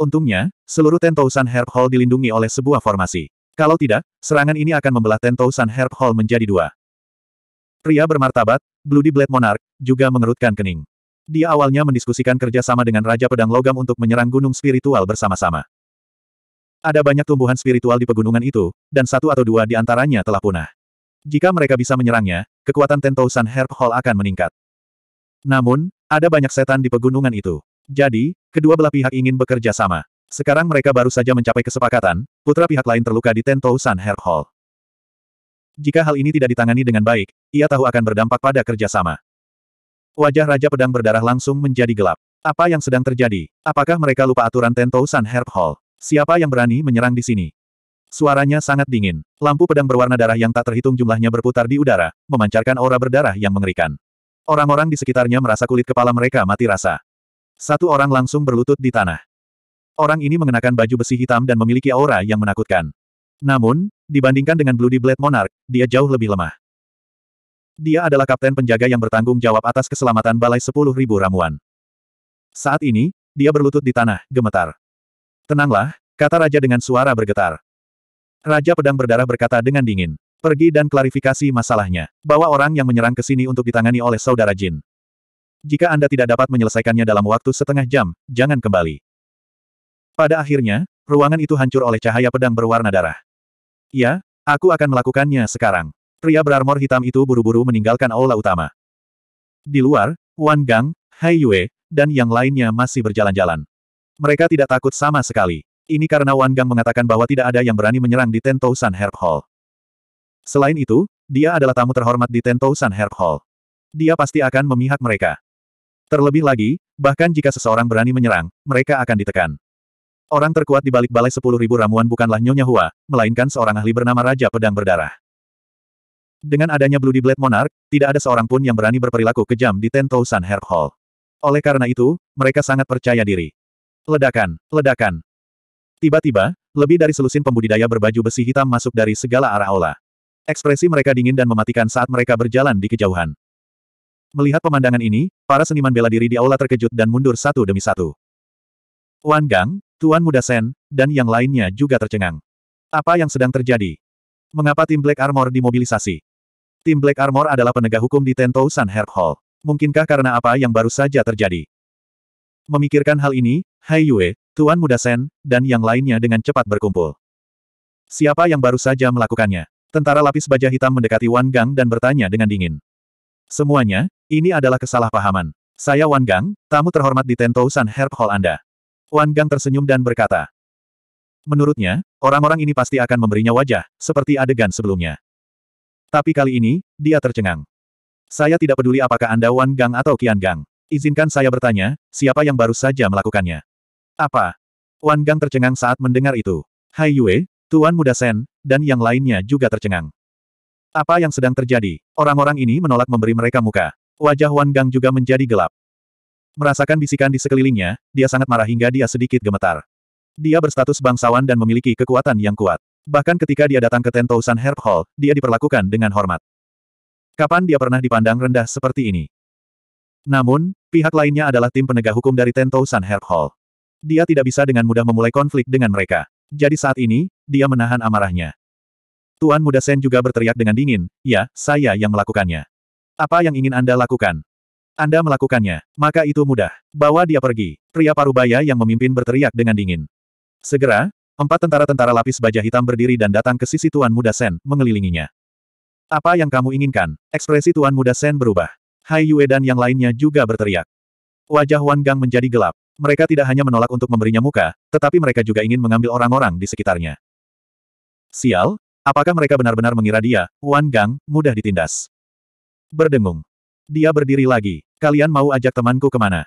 Untungnya, seluruh Tentousan Herb Hall dilindungi oleh sebuah formasi. Kalau tidak, serangan ini akan membelah Tentousan Herb Hall menjadi dua. Pria bermartabat, Bloody Blade Monarch, juga mengerutkan kening. Dia awalnya mendiskusikan kerjasama dengan Raja Pedang Logam untuk menyerang gunung spiritual bersama-sama. Ada banyak tumbuhan spiritual di pegunungan itu, dan satu atau dua di antaranya telah punah. Jika mereka bisa menyerangnya, kekuatan Tentousan Herb Hall akan meningkat. Namun, ada banyak setan di pegunungan itu. Jadi, kedua belah pihak ingin bekerja sama. Sekarang mereka baru saja mencapai kesepakatan, putra pihak lain terluka di Tentousan Herb Hall. Jika hal ini tidak ditangani dengan baik, ia tahu akan berdampak pada kerjasama. Wajah Raja Pedang Berdarah langsung menjadi gelap. Apa yang sedang terjadi? Apakah mereka lupa aturan Tentousan Herb Hall? Siapa yang berani menyerang di sini? Suaranya sangat dingin. Lampu pedang berwarna darah yang tak terhitung jumlahnya berputar di udara, memancarkan aura berdarah yang mengerikan. Orang-orang di sekitarnya merasa kulit kepala mereka mati rasa. Satu orang langsung berlutut di tanah. Orang ini mengenakan baju besi hitam dan memiliki aura yang menakutkan. Namun, dibandingkan dengan Bloody Blade Monarch, dia jauh lebih lemah. Dia adalah kapten penjaga yang bertanggung jawab atas keselamatan Balai Sepuluh Ribu Ramuan. Saat ini, dia berlutut di tanah, gemetar. Tenanglah, kata Raja dengan suara bergetar. Raja Pedang Berdarah berkata dengan dingin. Pergi dan klarifikasi masalahnya. Bawa orang yang menyerang ke sini untuk ditangani oleh saudara Jin. Jika Anda tidak dapat menyelesaikannya dalam waktu setengah jam, jangan kembali. Pada akhirnya, ruangan itu hancur oleh cahaya pedang berwarna darah. Ya, aku akan melakukannya sekarang. Pria berarmor hitam itu buru-buru meninggalkan aula utama. Di luar, Wan Gang, Hai Yue, dan yang lainnya masih berjalan-jalan. Mereka tidak takut sama sekali. Ini karena Wan Gang mengatakan bahwa tidak ada yang berani menyerang di Tentousan Herb Hall. Selain itu, dia adalah tamu terhormat di Tentousan Herb Hall. Dia pasti akan memihak mereka. Terlebih lagi, bahkan jika seseorang berani menyerang, mereka akan ditekan. Orang terkuat di balik balai sepuluh ribu ramuan bukanlah Nyonya Hua, melainkan seorang ahli bernama Raja Pedang Berdarah. Dengan adanya Bloody Blade Monarch, tidak ada seorang pun yang berani berperilaku kejam di Tentousan Herb Hall. Oleh karena itu, mereka sangat percaya diri. Ledakan, ledakan. Tiba-tiba, lebih dari selusin pembudidaya berbaju besi hitam masuk dari segala arah aula. Ekspresi mereka dingin dan mematikan saat mereka berjalan di kejauhan. Melihat pemandangan ini, para seniman bela diri di aula terkejut dan mundur satu demi satu. Wan Gang, Tuan Muda Sen, dan yang lainnya juga tercengang. Apa yang sedang terjadi? Mengapa tim Black Armor dimobilisasi? Tim Black Armor adalah penegak hukum di Tentousan Herb Hall. Mungkinkah karena apa yang baru saja terjadi? Memikirkan hal ini, Hai Yue, Tuan Muda Sen, dan yang lainnya dengan cepat berkumpul. Siapa yang baru saja melakukannya? Tentara lapis baja hitam mendekati Wan Gang dan bertanya dengan dingin. Semuanya, ini adalah kesalahpahaman. Saya Wan Gang, tamu terhormat di Tentousan Herb Hall Anda. Wan Gang tersenyum dan berkata. Menurutnya, orang-orang ini pasti akan memberinya wajah, seperti adegan sebelumnya. Tapi kali ini, dia tercengang. Saya tidak peduli apakah Anda Wan Gang atau Qian Gang. Izinkan saya bertanya, siapa yang baru saja melakukannya? Apa? Wan Gang tercengang saat mendengar itu. Hai Yue, Tuan Muda Sen, dan yang lainnya juga tercengang. Apa yang sedang terjadi? Orang-orang ini menolak memberi mereka muka. Wajah Wan Gang juga menjadi gelap. Merasakan bisikan di sekelilingnya, dia sangat marah hingga dia sedikit gemetar. Dia berstatus bangsawan dan memiliki kekuatan yang kuat. Bahkan ketika dia datang ke Tentousan Herb Hall, dia diperlakukan dengan hormat. Kapan dia pernah dipandang rendah seperti ini? Namun, pihak lainnya adalah tim penegak hukum dari Tentousan Herb Hall. Dia tidak bisa dengan mudah memulai konflik dengan mereka. Jadi saat ini, dia menahan amarahnya. Tuan Muda Sen juga berteriak dengan dingin, ya, saya yang melakukannya. Apa yang ingin Anda lakukan? Anda melakukannya, maka itu mudah. Bawa dia pergi. Pria parubaya yang memimpin berteriak dengan dingin. Segera, empat tentara-tentara lapis baja hitam berdiri dan datang ke sisi Tuan Muda Sen, mengelilinginya. Apa yang kamu inginkan? Ekspresi Tuan Muda Sen berubah. Hai Yue dan yang lainnya juga berteriak. Wajah Wan Gang menjadi gelap. Mereka tidak hanya menolak untuk memberinya muka, tetapi mereka juga ingin mengambil orang-orang di sekitarnya. Sial, apakah mereka benar-benar mengira dia, Wan Gang, mudah ditindas? Berdengung. Dia berdiri lagi. Kalian mau ajak temanku ke mana?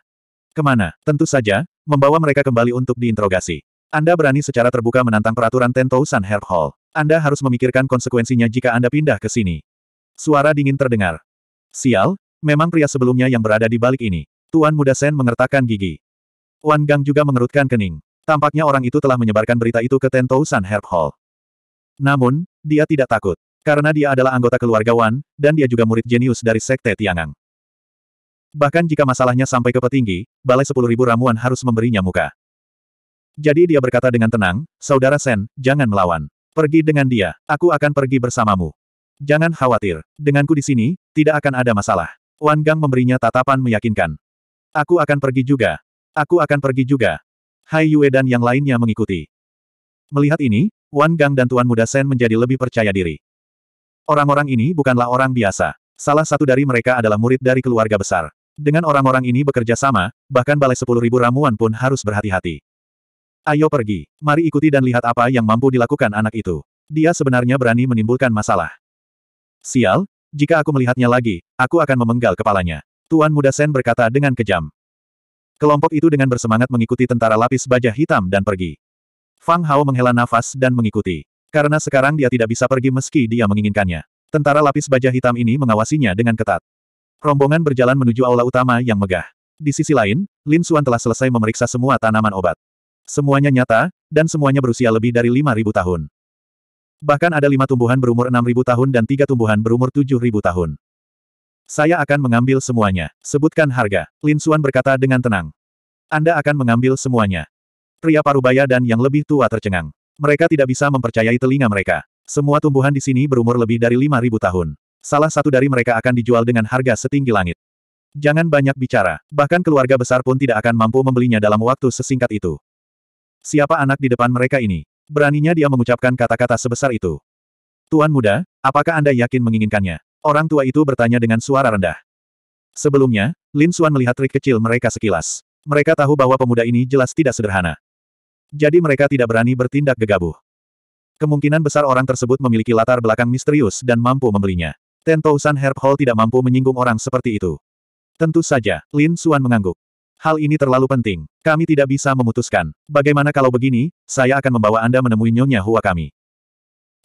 Ke mana? Tentu saja, membawa mereka kembali untuk diinterogasi. Anda berani secara terbuka menantang peraturan Tentousan Herb Hall. Anda harus memikirkan konsekuensinya jika Anda pindah ke sini. Suara dingin terdengar. Sial, Memang pria sebelumnya yang berada di balik ini. Tuan Muda Sen mengertakkan gigi. Wan Gang juga mengerutkan kening. Tampaknya orang itu telah menyebarkan berita itu ke Tentousan Herb Hall. Namun, dia tidak takut. Karena dia adalah anggota keluarga Wan, dan dia juga murid jenius dari Sekte Tiangang. Bahkan jika masalahnya sampai ke petinggi, Balai Sepuluh Ribu Ramuan harus memberinya muka. Jadi dia berkata dengan tenang, Saudara Sen, jangan melawan. Pergi dengan dia, aku akan pergi bersamamu. Jangan khawatir, denganku di sini, tidak akan ada masalah. Wan Gang memberinya tatapan meyakinkan. Aku akan pergi juga. Aku akan pergi juga. Hai Yue dan yang lainnya mengikuti. Melihat ini, Wan Gang dan Tuan Muda Sen menjadi lebih percaya diri. Orang-orang ini bukanlah orang biasa. Salah satu dari mereka adalah murid dari keluarga besar. Dengan orang-orang ini bekerja sama, bahkan balai sepuluh ribu ramuan pun harus berhati-hati. Ayo pergi, mari ikuti dan lihat apa yang mampu dilakukan anak itu. Dia sebenarnya berani menimbulkan masalah. Sial, jika aku melihatnya lagi, aku akan memenggal kepalanya. Tuan Muda Sen berkata dengan kejam. Kelompok itu dengan bersemangat mengikuti tentara lapis baja hitam dan pergi. Fang Hao menghela nafas dan mengikuti. Karena sekarang dia tidak bisa pergi meski dia menginginkannya. Tentara lapis baja hitam ini mengawasinya dengan ketat. Rombongan berjalan menuju aula utama yang megah. Di sisi lain, Lin Xuan telah selesai memeriksa semua tanaman obat. Semuanya nyata, dan semuanya berusia lebih dari 5.000 tahun. Bahkan ada lima tumbuhan berumur 6.000 tahun dan tiga tumbuhan berumur 7.000 tahun. Saya akan mengambil semuanya. Sebutkan harga. Lin Xuan berkata dengan tenang. Anda akan mengambil semuanya. Pria parubaya dan yang lebih tua tercengang. Mereka tidak bisa mempercayai telinga mereka. Semua tumbuhan di sini berumur lebih dari 5.000 tahun. Salah satu dari mereka akan dijual dengan harga setinggi langit. Jangan banyak bicara, bahkan keluarga besar pun tidak akan mampu membelinya dalam waktu sesingkat itu. Siapa anak di depan mereka ini? Beraninya dia mengucapkan kata-kata sebesar itu. Tuan muda, apakah Anda yakin menginginkannya? Orang tua itu bertanya dengan suara rendah. Sebelumnya, Lin Xuan melihat trik kecil mereka sekilas. Mereka tahu bahwa pemuda ini jelas tidak sederhana. Jadi mereka tidak berani bertindak gegabah. Kemungkinan besar orang tersebut memiliki latar belakang misterius dan mampu membelinya. Ten Tousan Herb Hall tidak mampu menyinggung orang seperti itu. Tentu saja, Lin Xuan mengangguk. Hal ini terlalu penting. Kami tidak bisa memutuskan. Bagaimana kalau begini, saya akan membawa Anda menemui Nyonya Hua kami.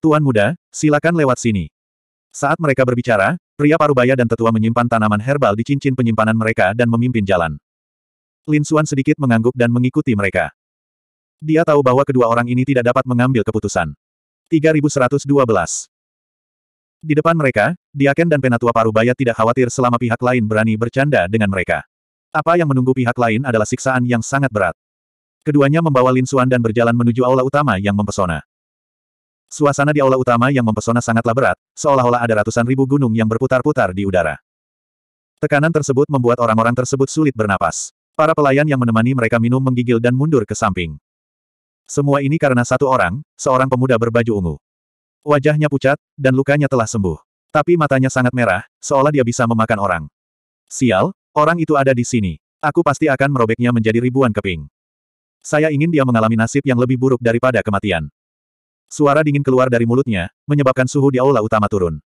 Tuan muda, silakan lewat sini. Saat mereka berbicara, pria parubaya dan tetua menyimpan tanaman herbal di cincin penyimpanan mereka dan memimpin jalan. Lin Xuan sedikit mengangguk dan mengikuti mereka. Dia tahu bahwa kedua orang ini tidak dapat mengambil keputusan. 3112 Di depan mereka, Diaken dan Penatua Parubaya tidak khawatir selama pihak lain berani bercanda dengan mereka. Apa yang menunggu pihak lain adalah siksaan yang sangat berat. Keduanya membawa Lin Xuan dan berjalan menuju aula utama yang mempesona. Suasana di aula utama yang mempesona sangatlah berat, seolah-olah ada ratusan ribu gunung yang berputar-putar di udara. Tekanan tersebut membuat orang-orang tersebut sulit bernapas. Para pelayan yang menemani mereka minum menggigil dan mundur ke samping. Semua ini karena satu orang, seorang pemuda berbaju ungu. Wajahnya pucat, dan lukanya telah sembuh. Tapi matanya sangat merah, seolah dia bisa memakan orang. Sial, orang itu ada di sini. Aku pasti akan merobeknya menjadi ribuan keping. Saya ingin dia mengalami nasib yang lebih buruk daripada kematian. Suara dingin keluar dari mulutnya, menyebabkan suhu di aula utama turun.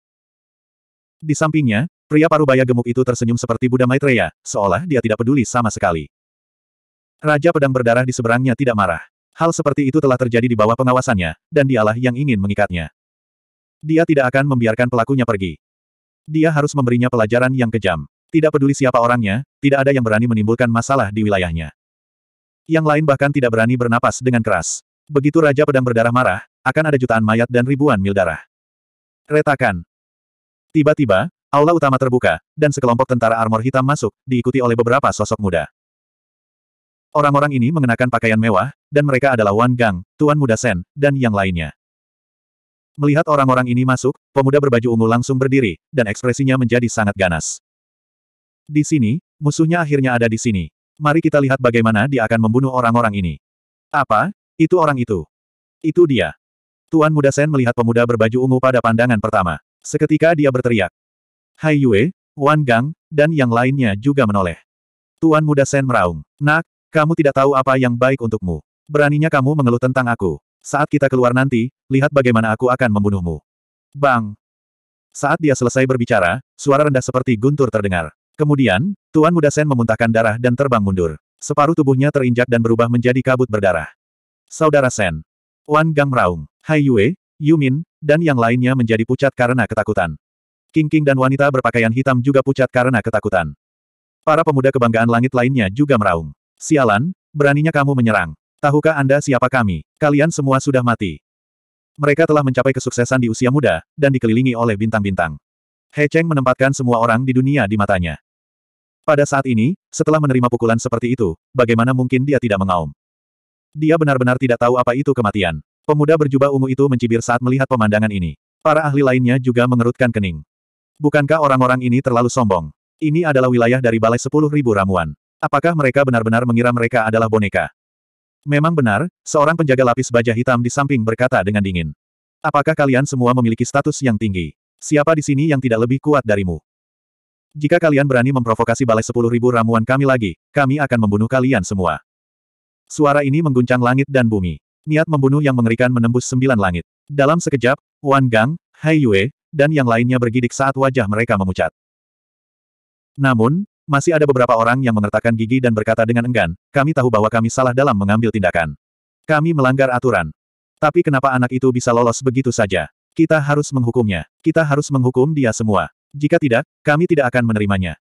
Di sampingnya, pria parubaya gemuk itu tersenyum seperti Buddha Maitreya, seolah dia tidak peduli sama sekali. Raja pedang berdarah di seberangnya tidak marah. Hal seperti itu telah terjadi di bawah pengawasannya, dan dialah yang ingin mengikatnya. Dia tidak akan membiarkan pelakunya pergi. Dia harus memberinya pelajaran yang kejam. Tidak peduli siapa orangnya, tidak ada yang berani menimbulkan masalah di wilayahnya. Yang lain bahkan tidak berani bernapas dengan keras. Begitu Raja Pedang berdarah marah, akan ada jutaan mayat dan ribuan mil darah. Retakan. Tiba-tiba, aula utama terbuka, dan sekelompok tentara armor hitam masuk, diikuti oleh beberapa sosok muda. Orang-orang ini mengenakan pakaian mewah, dan mereka adalah Wan Gang, Tuan Muda Sen, dan yang lainnya. Melihat orang-orang ini masuk, pemuda berbaju ungu langsung berdiri, dan ekspresinya menjadi sangat ganas. Di sini, musuhnya akhirnya ada di sini. Mari kita lihat bagaimana dia akan membunuh orang-orang ini. Apa? Itu orang itu. Itu dia. Tuan Muda Sen melihat pemuda berbaju ungu pada pandangan pertama. Seketika dia berteriak. Hai Yue, Wan Gang, dan yang lainnya juga menoleh. Tuan Muda Sen meraung. Nak, kamu tidak tahu apa yang baik untukmu. Beraninya kamu mengeluh tentang aku. Saat kita keluar nanti, lihat bagaimana aku akan membunuhmu. Bang! Saat dia selesai berbicara, suara rendah seperti guntur terdengar. Kemudian, Tuan Muda Sen memuntahkan darah dan terbang mundur. Separuh tubuhnya terinjak dan berubah menjadi kabut berdarah. Saudara Sen. Wan Gang meraung. Hai Yue, Yumin, dan yang lainnya menjadi pucat karena ketakutan. King King dan wanita berpakaian hitam juga pucat karena ketakutan. Para pemuda kebanggaan langit lainnya juga meraung. Sialan, beraninya kamu menyerang. Tahukah Anda siapa kami? Kalian semua sudah mati. Mereka telah mencapai kesuksesan di usia muda, dan dikelilingi oleh bintang-bintang. He Cheng menempatkan semua orang di dunia di matanya. Pada saat ini, setelah menerima pukulan seperti itu, bagaimana mungkin dia tidak mengaum? Dia benar-benar tidak tahu apa itu kematian. Pemuda berjubah ungu itu mencibir saat melihat pemandangan ini. Para ahli lainnya juga mengerutkan kening. Bukankah orang-orang ini terlalu sombong? Ini adalah wilayah dari Balai Sepuluh Ribu Ramuan. Apakah mereka benar-benar mengira mereka adalah boneka? Memang benar, seorang penjaga lapis baja hitam di samping berkata dengan dingin. Apakah kalian semua memiliki status yang tinggi? Siapa di sini yang tidak lebih kuat darimu? Jika kalian berani memprovokasi balai sepuluh ribu ramuan kami lagi, kami akan membunuh kalian semua. Suara ini mengguncang langit dan bumi. Niat membunuh yang mengerikan menembus sembilan langit. Dalam sekejap, Wan Gang, Hai Yue, dan yang lainnya bergidik saat wajah mereka memucat. Namun, masih ada beberapa orang yang mengertakkan gigi dan berkata dengan enggan, kami tahu bahwa kami salah dalam mengambil tindakan. Kami melanggar aturan. Tapi kenapa anak itu bisa lolos begitu saja? Kita harus menghukumnya. Kita harus menghukum dia semua. Jika tidak, kami tidak akan menerimanya.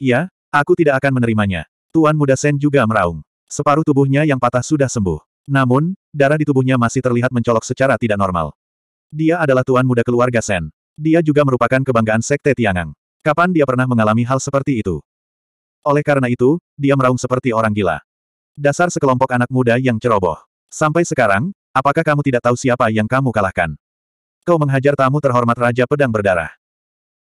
Iya, aku tidak akan menerimanya. Tuan Muda Sen juga meraung. Separuh tubuhnya yang patah sudah sembuh. Namun, darah di tubuhnya masih terlihat mencolok secara tidak normal. Dia adalah tuan muda keluarga Sen. Dia juga merupakan kebanggaan Sekte Tiangang. Kapan dia pernah mengalami hal seperti itu? Oleh karena itu, dia meraung seperti orang gila. Dasar sekelompok anak muda yang ceroboh. Sampai sekarang, apakah kamu tidak tahu siapa yang kamu kalahkan? Kau menghajar tamu terhormat Raja Pedang Berdarah.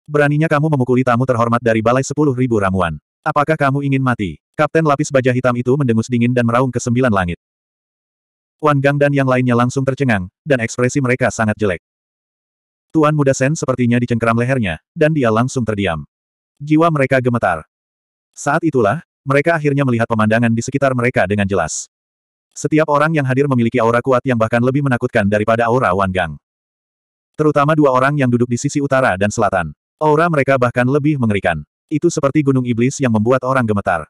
Beraninya kamu memukuli tamu terhormat dari Balai Sepuluh Ribu Ramuan. Apakah kamu ingin mati? Kapten lapis baja hitam itu mendengus dingin dan meraung ke sembilan langit. Wan Gang dan yang lainnya langsung tercengang, dan ekspresi mereka sangat jelek. Tuan Muda Sen sepertinya dicengkeram lehernya, dan dia langsung terdiam. Jiwa mereka gemetar. Saat itulah, mereka akhirnya melihat pemandangan di sekitar mereka dengan jelas. Setiap orang yang hadir memiliki aura kuat yang bahkan lebih menakutkan daripada aura Wan Gang. Terutama dua orang yang duduk di sisi utara dan selatan. Aura mereka bahkan lebih mengerikan. Itu seperti gunung iblis yang membuat orang gemetar.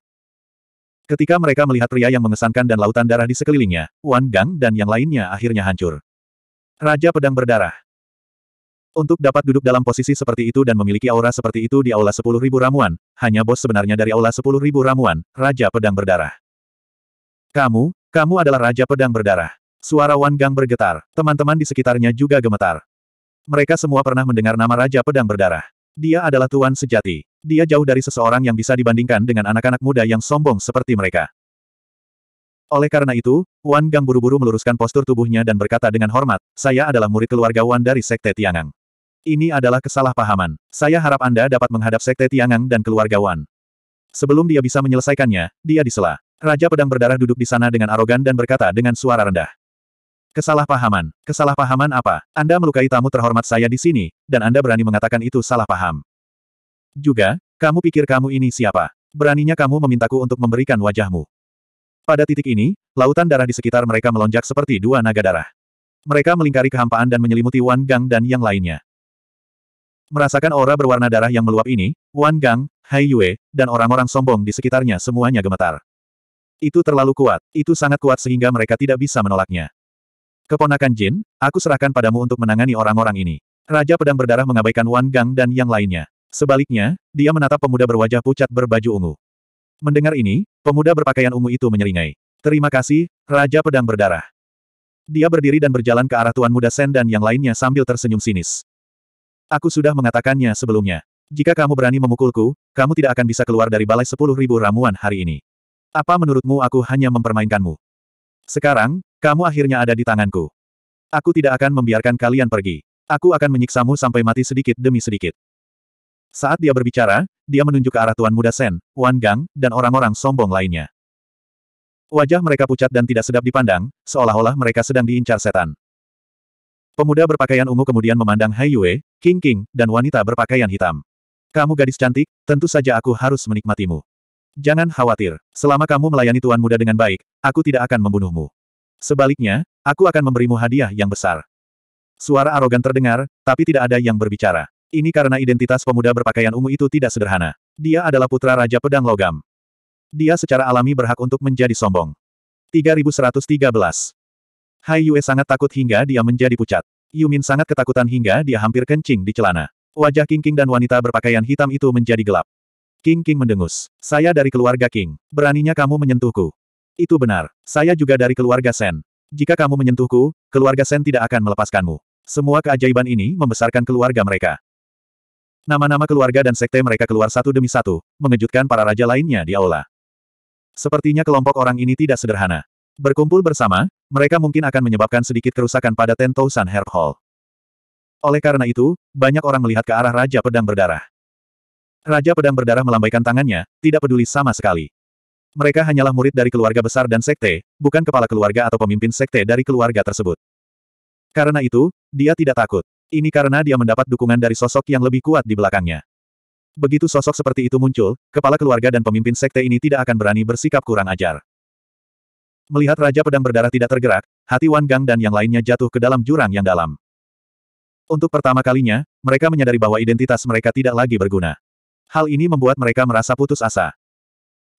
Ketika mereka melihat pria yang mengesankan dan lautan darah di sekelilingnya, Wan Gang dan yang lainnya akhirnya hancur. Raja Pedang Berdarah. Untuk dapat duduk dalam posisi seperti itu dan memiliki aura seperti itu di Aula Sepuluh Ribu Ramuan, hanya bos sebenarnya dari Aula Sepuluh Ribu Ramuan, Raja Pedang Berdarah. Kamu, kamu adalah Raja Pedang Berdarah. Suara Wan Gang bergetar, teman-teman di sekitarnya juga gemetar. Mereka semua pernah mendengar nama Raja Pedang Berdarah. Dia adalah tuan sejati. Dia jauh dari seseorang yang bisa dibandingkan dengan anak-anak muda yang sombong seperti mereka. Oleh karena itu, Wan Gang buru-buru meluruskan postur tubuhnya dan berkata dengan hormat, saya adalah murid keluarga Wan dari Sekte Tiangang. Ini adalah kesalahpahaman. Saya harap Anda dapat menghadap Sekte Tiangang dan keluarga Wan. Sebelum dia bisa menyelesaikannya, dia disela. Raja Pedang Berdarah duduk di sana dengan arogan dan berkata dengan suara rendah. Kesalahpahaman. Kesalahpahaman apa? Anda melukai tamu terhormat saya di sini, dan Anda berani mengatakan itu salah paham. Juga, kamu pikir kamu ini siapa? Beraninya kamu memintaku untuk memberikan wajahmu. Pada titik ini, lautan darah di sekitar mereka melonjak seperti dua naga darah. Mereka melingkari kehampaan dan menyelimuti Wan Gang dan yang lainnya. Merasakan aura berwarna darah yang meluap ini, Wan Gang, Hai Yue, dan orang-orang sombong di sekitarnya semuanya gemetar. Itu terlalu kuat, itu sangat kuat sehingga mereka tidak bisa menolaknya. Keponakan Jin, aku serahkan padamu untuk menangani orang-orang ini. Raja Pedang Berdarah mengabaikan Wan Gang dan yang lainnya. Sebaliknya, dia menatap pemuda berwajah pucat berbaju ungu. Mendengar ini, pemuda berpakaian ungu itu menyeringai. Terima kasih, Raja Pedang Berdarah. Dia berdiri dan berjalan ke arah Tuan Muda Sen dan yang lainnya sambil tersenyum sinis. Aku sudah mengatakannya sebelumnya. Jika kamu berani memukulku, kamu tidak akan bisa keluar dari balai sepuluh ribu ramuan hari ini. Apa menurutmu aku hanya mempermainkanmu? Sekarang, kamu akhirnya ada di tanganku. Aku tidak akan membiarkan kalian pergi. Aku akan menyiksamu sampai mati sedikit demi sedikit. Saat dia berbicara, dia menunjuk ke arah Tuan Muda Sen, Wan Gang, dan orang-orang sombong lainnya. Wajah mereka pucat dan tidak sedap dipandang, seolah-olah mereka sedang diincar setan. Pemuda berpakaian ungu kemudian memandang Hai Yue, King King, dan wanita berpakaian hitam. Kamu gadis cantik, tentu saja aku harus menikmatimu. Jangan khawatir, selama kamu melayani Tuan Muda dengan baik, aku tidak akan membunuhmu. Sebaliknya, aku akan memberimu hadiah yang besar. Suara arogan terdengar, tapi tidak ada yang berbicara. Ini karena identitas pemuda berpakaian ungu itu tidak sederhana. Dia adalah putra Raja Pedang Logam. Dia secara alami berhak untuk menjadi sombong. 3113. Hai Yue sangat takut hingga dia menjadi pucat. Yumin sangat ketakutan hingga dia hampir kencing di celana. Wajah King King dan wanita berpakaian hitam itu menjadi gelap. King King mendengus. Saya dari keluarga King. Beraninya kamu menyentuhku. Itu benar. Saya juga dari keluarga Sen. Jika kamu menyentuhku, keluarga Sen tidak akan melepaskanmu. Semua keajaiban ini membesarkan keluarga mereka. Nama-nama keluarga dan sekte mereka keluar satu demi satu, mengejutkan para raja lainnya di aula. Sepertinya kelompok orang ini tidak sederhana. Berkumpul bersama, mereka mungkin akan menyebabkan sedikit kerusakan pada Ten Thousand Herb Hall. Oleh karena itu, banyak orang melihat ke arah Raja Pedang Berdarah. Raja Pedang Berdarah melambaikan tangannya, tidak peduli sama sekali. Mereka hanyalah murid dari keluarga besar dan sekte, bukan kepala keluarga atau pemimpin sekte dari keluarga tersebut. Karena itu, dia tidak takut. Ini karena dia mendapat dukungan dari sosok yang lebih kuat di belakangnya. Begitu sosok seperti itu muncul, kepala keluarga dan pemimpin sekte ini tidak akan berani bersikap kurang ajar. Melihat Raja Pedang Berdarah tidak tergerak, hati Wan Gang dan yang lainnya jatuh ke dalam jurang yang dalam. Untuk pertama kalinya, mereka menyadari bahwa identitas mereka tidak lagi berguna. Hal ini membuat mereka merasa putus asa.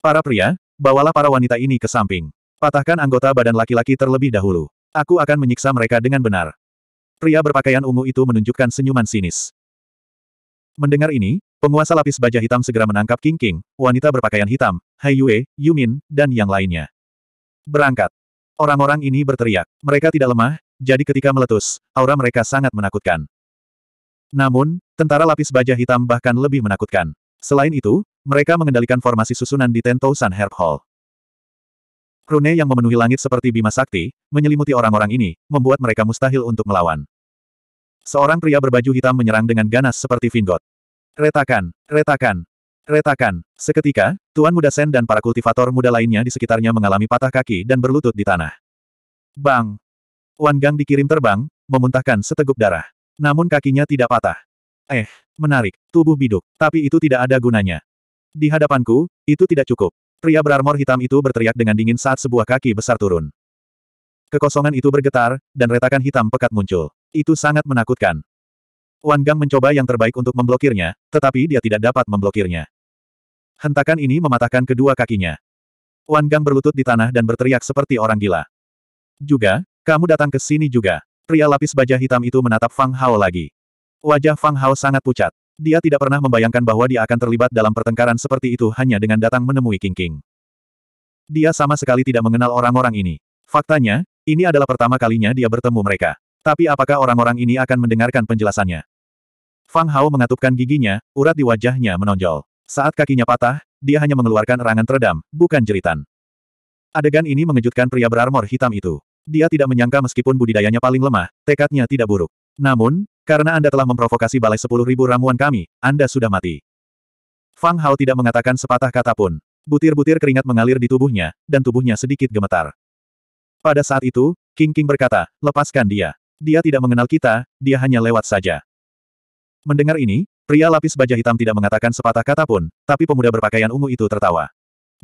Para pria, bawalah para wanita ini ke samping. Patahkan anggota badan laki-laki terlebih dahulu. Aku akan menyiksa mereka dengan benar. Pria berpakaian ungu itu menunjukkan senyuman sinis. Mendengar ini, penguasa lapis baja hitam segera menangkap King King, wanita berpakaian hitam, Hai Yue, Yumin, dan yang lainnya. Berangkat. Orang-orang ini berteriak. Mereka tidak lemah, jadi ketika meletus, aura mereka sangat menakutkan. Namun, tentara lapis baja hitam bahkan lebih menakutkan. Selain itu, mereka mengendalikan formasi susunan di Ten Thousand Herb Hall. Rune yang memenuhi langit seperti Bima Sakti, menyelimuti orang-orang ini, membuat mereka mustahil untuk melawan. Seorang pria berbaju hitam menyerang dengan ganas seperti Vingot. Retakan, retakan, retakan. Seketika, Tuan Muda Sen dan para kultivator muda lainnya di sekitarnya mengalami patah kaki dan berlutut di tanah. Bang! Wan Gang dikirim terbang, memuntahkan seteguk darah. Namun kakinya tidak patah. Eh, menarik, tubuh biduk, tapi itu tidak ada gunanya. Di hadapanku, itu tidak cukup. Pria berarmor hitam itu berteriak dengan dingin saat sebuah kaki besar turun. Kekosongan itu bergetar, dan retakan hitam pekat muncul. Itu sangat menakutkan. Wan Gang mencoba yang terbaik untuk memblokirnya, tetapi dia tidak dapat memblokirnya. Hentakan ini mematahkan kedua kakinya. Wan Gang berlutut di tanah dan berteriak seperti orang gila. Juga, kamu datang ke sini juga. Pria lapis baja hitam itu menatap Fang Hao lagi. Wajah Fang Hao sangat pucat. Dia tidak pernah membayangkan bahwa dia akan terlibat dalam pertengkaran seperti itu hanya dengan datang menemui King King. Dia sama sekali tidak mengenal orang-orang ini. Faktanya, ini adalah pertama kalinya dia bertemu mereka. Tapi apakah orang-orang ini akan mendengarkan penjelasannya? Fang Hao mengatupkan giginya, urat di wajahnya menonjol. Saat kakinya patah, dia hanya mengeluarkan erangan teredam, bukan jeritan. Adegan ini mengejutkan pria berarmor hitam itu. Dia tidak menyangka meskipun budidayanya paling lemah, tekadnya tidak buruk. Namun, karena Anda telah memprovokasi balai sepuluh ribu ramuan kami, Anda sudah mati. Fang Hao tidak mengatakan sepatah kata pun. Butir-butir keringat mengalir di tubuhnya, dan tubuhnya sedikit gemetar. Pada saat itu, King King berkata, lepaskan dia. Dia tidak mengenal kita, dia hanya lewat saja. Mendengar ini, pria lapis baja hitam tidak mengatakan sepatah kata pun, tapi pemuda berpakaian ungu itu tertawa.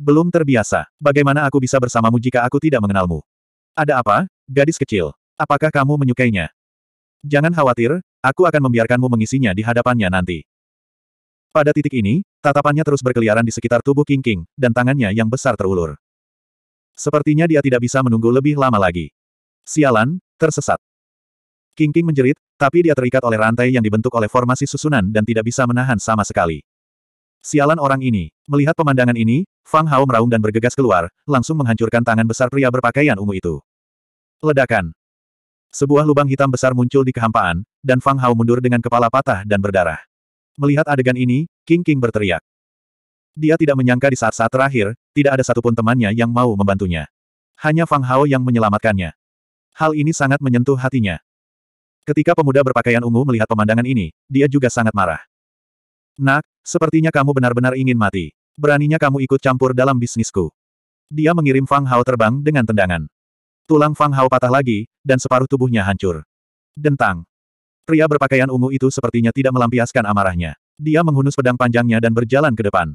Belum terbiasa, bagaimana aku bisa bersamamu jika aku tidak mengenalmu? Ada apa, gadis kecil? Apakah kamu menyukainya? Jangan khawatir, aku akan membiarkanmu mengisinya di hadapannya nanti. Pada titik ini, tatapannya terus berkeliaran di sekitar tubuh King King, dan tangannya yang besar terulur. Sepertinya dia tidak bisa menunggu lebih lama lagi. Sialan, tersesat. King King menjerit, tapi dia terikat oleh rantai yang dibentuk oleh formasi susunan dan tidak bisa menahan sama sekali. Sialan orang ini. Melihat pemandangan ini, Fang Hao meraung dan bergegas keluar, langsung menghancurkan tangan besar pria berpakaian ungu itu. Ledakan. Sebuah lubang hitam besar muncul di kehampaan, dan Fang Hao mundur dengan kepala patah dan berdarah. Melihat adegan ini, King King berteriak. Dia tidak menyangka di saat-saat terakhir, tidak ada satupun temannya yang mau membantunya. Hanya Fang Hao yang menyelamatkannya. Hal ini sangat menyentuh hatinya. Ketika pemuda berpakaian ungu melihat pemandangan ini, dia juga sangat marah. Nak, sepertinya kamu benar-benar ingin mati. Beraninya kamu ikut campur dalam bisnisku. Dia mengirim Fang Hao terbang dengan tendangan. Tulang Fang Hao patah lagi, dan separuh tubuhnya hancur. Dentang. Pria berpakaian ungu itu sepertinya tidak melampiaskan amarahnya. Dia menghunus pedang panjangnya dan berjalan ke depan.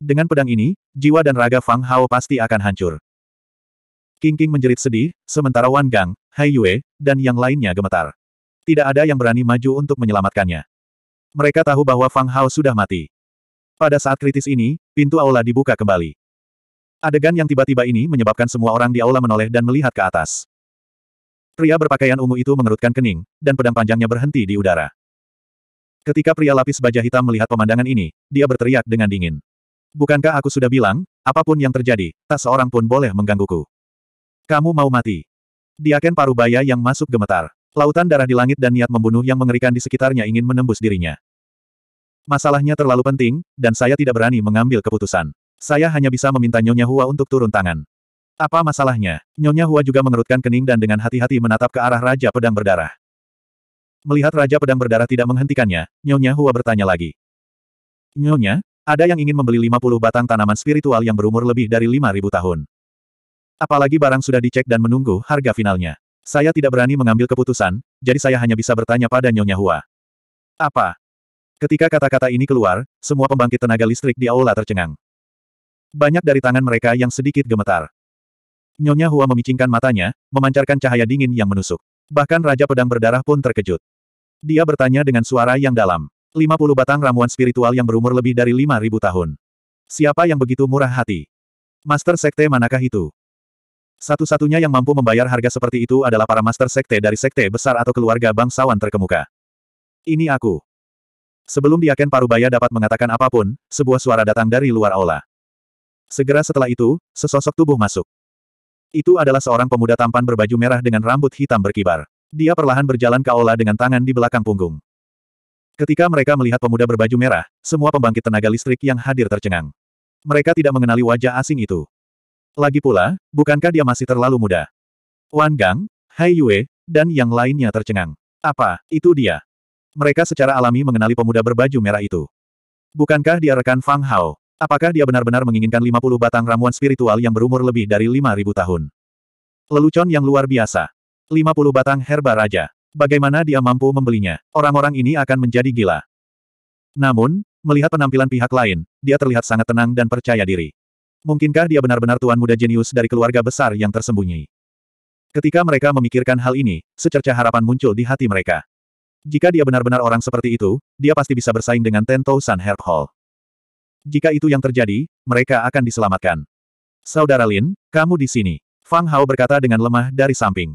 Dengan pedang ini, jiwa dan raga Fang Hao pasti akan hancur. King King menjerit sedih, sementara Wan Gang, Hai Yue, dan yang lainnya gemetar. Tidak ada yang berani maju untuk menyelamatkannya. Mereka tahu bahwa Fang Hao sudah mati. Pada saat kritis ini, pintu aula dibuka kembali. Adegan yang tiba-tiba ini menyebabkan semua orang di aula menoleh dan melihat ke atas. Pria berpakaian ungu itu mengerutkan kening, dan pedang panjangnya berhenti di udara. Ketika pria lapis baja hitam melihat pemandangan ini, dia berteriak dengan dingin. Bukankah aku sudah bilang, apa pun yang terjadi, tak seorang pun boleh menggangguku. Kamu mau mati. Diaken Parubaya yang masuk gemetar. Lautan darah di langit dan niat membunuh yang mengerikan di sekitarnya ingin menembus dirinya. Masalahnya terlalu penting, dan saya tidak berani mengambil keputusan. Saya hanya bisa meminta Nyonya Hua untuk turun tangan. Apa masalahnya? Nyonya Hua juga mengerutkan kening dan dengan hati-hati menatap ke arah Raja Pedang Berdarah. Melihat Raja Pedang Berdarah tidak menghentikannya, Nyonya Hua bertanya lagi. Nyonya, ada yang ingin membeli 50 batang tanaman spiritual yang berumur lebih dari 5.000 tahun. Apalagi barang sudah dicek dan menunggu harga finalnya. Saya tidak berani mengambil keputusan, jadi saya hanya bisa bertanya pada Nyonya Hua. Apa? Ketika kata-kata ini keluar, semua pembangkit tenaga listrik di aula tercengang. Banyak dari tangan mereka yang sedikit gemetar. Nyonya Hua memicingkan matanya, memancarkan cahaya dingin yang menusuk. Bahkan Raja Pedang Berdarah pun terkejut. Dia bertanya dengan suara yang dalam. 50 batang ramuan spiritual yang berumur lebih dari 5.000 tahun. Siapa yang begitu murah hati? Master Sekte manakah itu? Satu-satunya yang mampu membayar harga seperti itu adalah para Master Sekte dari Sekte besar atau keluarga bangsawan terkemuka. Ini aku. Sebelum Diaken Parubaya dapat mengatakan apa pun, sebuah suara datang dari luar aula. Segera setelah itu, sesosok tubuh masuk. Itu adalah seorang pemuda tampan berbaju merah dengan rambut hitam berkibar. Dia perlahan berjalan ke aula dengan tangan di belakang punggung. Ketika mereka melihat pemuda berbaju merah, semua pembangkit tenaga listrik yang hadir tercengang. Mereka tidak mengenali wajah asing itu. Lagi pula, bukankah dia masih terlalu muda? Wan Gang, Hai Yue, dan yang lainnya tercengang. Apa, itu dia? Mereka secara alami mengenali pemuda berbaju merah itu. Bukankah dia rekan Fang Hao? Apakah dia benar-benar menginginkan 50 batang ramuan spiritual yang berumur lebih dari 5.000 tahun? Lelucon yang luar biasa. 50 batang herba raja. Bagaimana dia mampu membelinya? Orang-orang ini akan menjadi gila. Namun, melihat penampilan pihak lain, dia terlihat sangat tenang dan percaya diri. Mungkinkah dia benar-benar tuan muda jenius dari keluarga besar yang tersembunyi? Ketika mereka memikirkan hal ini, secerca harapan muncul di hati mereka. Jika dia benar-benar orang seperti itu, dia pasti bisa bersaing dengan Ten San Herb Hall. Jika itu yang terjadi, mereka akan diselamatkan. Saudara Lin, kamu di sini. Fang Hao berkata dengan lemah dari samping.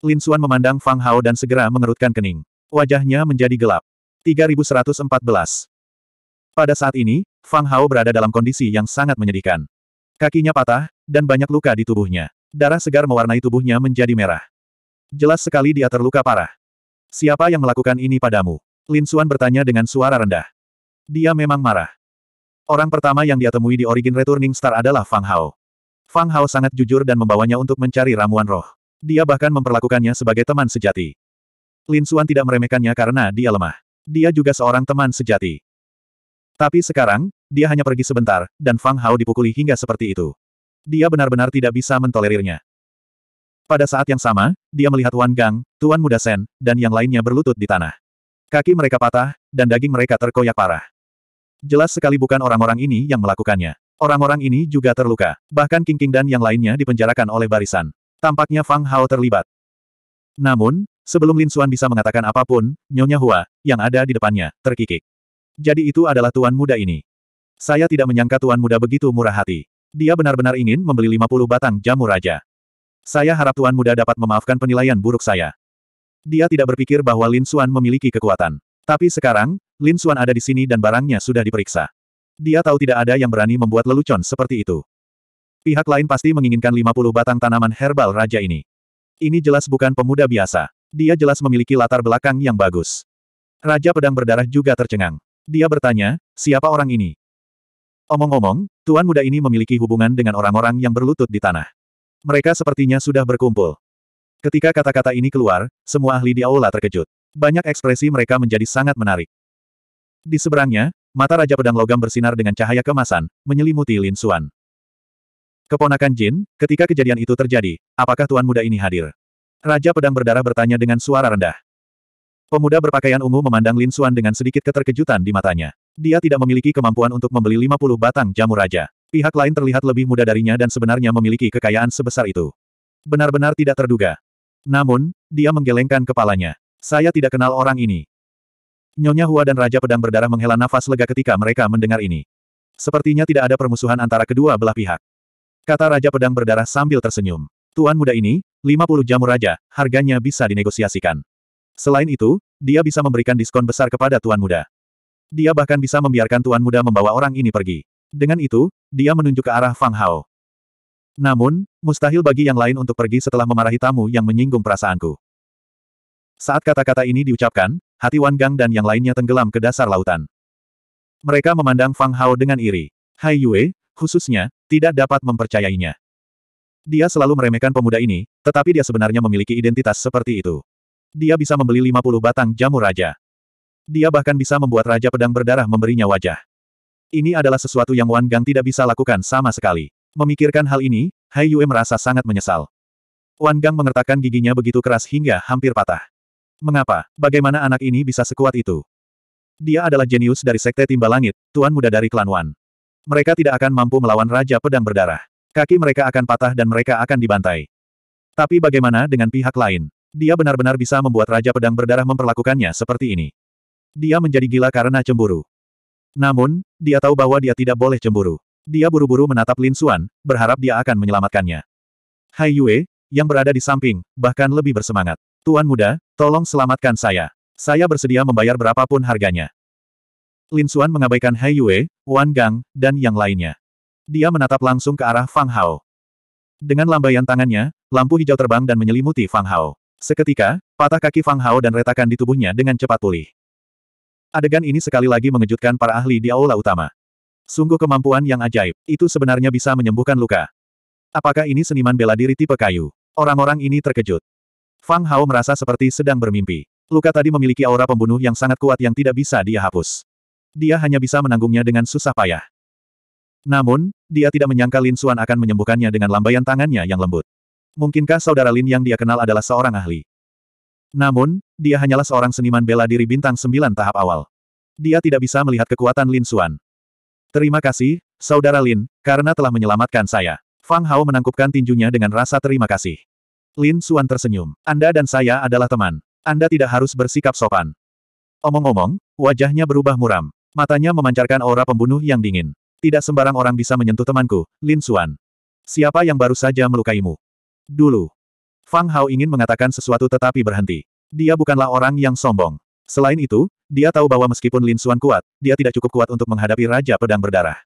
Lin Xuan memandang Fang Hao dan segera mengerutkan kening. Wajahnya menjadi gelap. 3114. Pada saat ini, Fang Hao berada dalam kondisi yang sangat menyedihkan. Kakinya patah, dan banyak luka di tubuhnya. Darah segar mewarnai tubuhnya menjadi merah. Jelas sekali dia terluka parah. Siapa yang melakukan ini padamu? Lin Xuan bertanya dengan suara rendah. Dia memang marah. Orang pertama yang dia temui di Origin Returning Star adalah Fang Hao. Fang Hao sangat jujur dan membawanya untuk mencari ramuan roh. Dia bahkan memperlakukannya sebagai teman sejati. Lin Xuan tidak meremehkannya karena dia lemah. Dia juga seorang teman sejati. Tapi sekarang, dia hanya pergi sebentar, dan Fang Hao dipukuli hingga seperti itu. Dia benar-benar tidak bisa mentolerirnya. Pada saat yang sama, dia melihat Wan Gang, Tuan Muda Sen, dan yang lainnya berlutut di tanah. Kaki mereka patah, dan daging mereka terkoyak parah. Jelas sekali bukan orang-orang ini yang melakukannya. Orang-orang ini juga terluka. Bahkan King King dan yang lainnya dipenjarakan oleh barisan. Tampaknya Fang Hao terlibat. Namun, sebelum Lin Xuan bisa mengatakan apa pun, Nyonya Hua, yang ada di depannya, terkikik. Jadi itu adalah tuan muda ini. Saya tidak menyangka tuan muda begitu murah hati. Dia benar-benar ingin membeli 50 batang jamu raja. Saya harap tuan muda dapat memaafkan penilaian buruk saya. Dia tidak berpikir bahwa Lin Xuan memiliki kekuatan. Tapi sekarang, Lin Xuan ada di sini dan barangnya sudah diperiksa. Dia tahu tidak ada yang berani membuat lelucon seperti itu. Pihak lain pasti menginginkan 50 batang tanaman herbal raja ini. Ini jelas bukan pemuda biasa. Dia jelas memiliki latar belakang yang bagus. Raja Pedang Berdarah juga tercengang. Dia bertanya, siapa orang ini? Omong-omong, tuan muda ini memiliki hubungan dengan orang-orang yang berlutut di tanah. Mereka sepertinya sudah berkumpul. Ketika kata-kata ini keluar, semua ahli di aula terkejut. Banyak ekspresi mereka menjadi sangat menarik. Di seberangnya, mata Raja Pedang Logam bersinar dengan cahaya kemasan, menyelimuti Lin Xuan. Keponakan Jin, ketika kejadian itu terjadi, apakah tuan muda ini hadir? Raja Pedang Berdarah bertanya dengan suara rendah. Pemuda berpakaian ungu memandang Lin Xuan dengan sedikit keterkejutan di matanya. Dia tidak memiliki kemampuan untuk membeli 50 batang jamu raja. Pihak lain terlihat lebih muda darinya dan sebenarnya memiliki kekayaan sebesar itu. Benar-benar tidak terduga. Namun, dia menggelengkan kepalanya. Saya tidak kenal orang ini. Nyonya Hua dan Raja Pedang Berdarah menghela nafas lega ketika mereka mendengar ini. Sepertinya tidak ada permusuhan antara kedua belah pihak. Kata Raja Pedang Berdarah sambil tersenyum. Tuan muda ini, 50 jamu raja, harganya bisa dinegosiasikan. Selain itu, dia bisa memberikan diskon besar kepada Tuan muda. Dia bahkan bisa membiarkan Tuan muda membawa orang ini pergi. Dengan itu, dia menunjuk ke arah Fang Hao. Namun, mustahil bagi yang lain untuk pergi setelah memarahi tamu yang menyinggung perasaanku. Saat kata-kata ini diucapkan, hati Wan Gang dan yang lainnya tenggelam ke dasar lautan. Mereka memandang Fang Hao dengan iri. Hai Yue, khususnya, tidak dapat mempercayainya. Dia selalu meremehkan pemuda ini, tetapi dia sebenarnya memiliki identitas seperti itu. Dia bisa membeli 50 batang jamu raja. Dia bahkan bisa membuat Raja Pedang Berdarah memberinya wajah. Ini adalah sesuatu yang Wan Gang tidak bisa lakukan sama sekali. Memikirkan hal ini, Hai Yue merasa sangat menyesal. Wan Gang mengertakkan giginya begitu keras hingga hampir patah. Mengapa? Bagaimana anak ini bisa sekuat itu? Dia adalah jenius dari Sekte Timba Langit, tuan muda dari klan Wan. Mereka tidak akan mampu melawan Raja Pedang Berdarah. Kaki mereka akan patah dan mereka akan dibantai. Tapi bagaimana dengan pihak lain? Dia benar-benar bisa membuat Raja Pedang Berdarah memperlakukannya seperti ini. Dia menjadi gila karena cemburu. Namun, dia tahu bahwa dia tidak boleh cemburu. Dia buru-buru menatap Lin Xuan, berharap dia akan menyelamatkannya. Hai Yue, yang berada di samping, bahkan lebih bersemangat. Tuan muda, tolong selamatkan saya. Saya bersedia membayar berapapun harganya. Lin Xuan mengabaikan Hai Yue, Wan Gang, dan yang lainnya. Dia menatap langsung ke arah Fang Hao. Dengan lambaian tangannya, lampu hijau terbang dan menyelimuti Fang Hao. Seketika, patah kaki Fang Hao dan retakan di tubuhnya dengan cepat pulih. Adegan ini sekali lagi mengejutkan para ahli di aula utama. Sungguh kemampuan yang ajaib, itu sebenarnya bisa menyembuhkan luka. Apakah ini seniman bela diri tipe kayu? Orang-orang ini terkejut. Fang Hao merasa seperti sedang bermimpi. Luka tadi memiliki aura pembunuh yang sangat kuat yang tidak bisa dia hapus. Dia hanya bisa menanggungnya dengan susah payah. Namun, dia tidak menyangka Lin Xuan akan menyembuhkannya dengan lambaian tangannya yang lembut. Mungkinkah saudara Lin yang dia kenal adalah seorang ahli? Namun, dia hanyalah seorang seniman bela diri bintang sembilan tahap awal. Dia tidak bisa melihat kekuatan Lin Xuan. Terima kasih, Saudara Lin, karena telah menyelamatkan saya. Fang Hao menangkupkan tinjunya dengan rasa terima kasih. Lin Xuan tersenyum. Anda dan saya adalah teman. Anda tidak harus bersikap sopan. Omong-omong, wajahnya berubah muram. Matanya memancarkan aura pembunuh yang dingin. Tidak sembarang orang bisa menyentuh temanku, Lin Xuan. Siapa yang baru saja melukaimu? Dulu. Fang Hao ingin mengatakan sesuatu tetapi berhenti. Dia bukanlah orang yang sombong. Selain itu, dia tahu bahwa meskipun Lin Xuan kuat, dia tidak cukup kuat untuk menghadapi Raja Pedang Berdarah.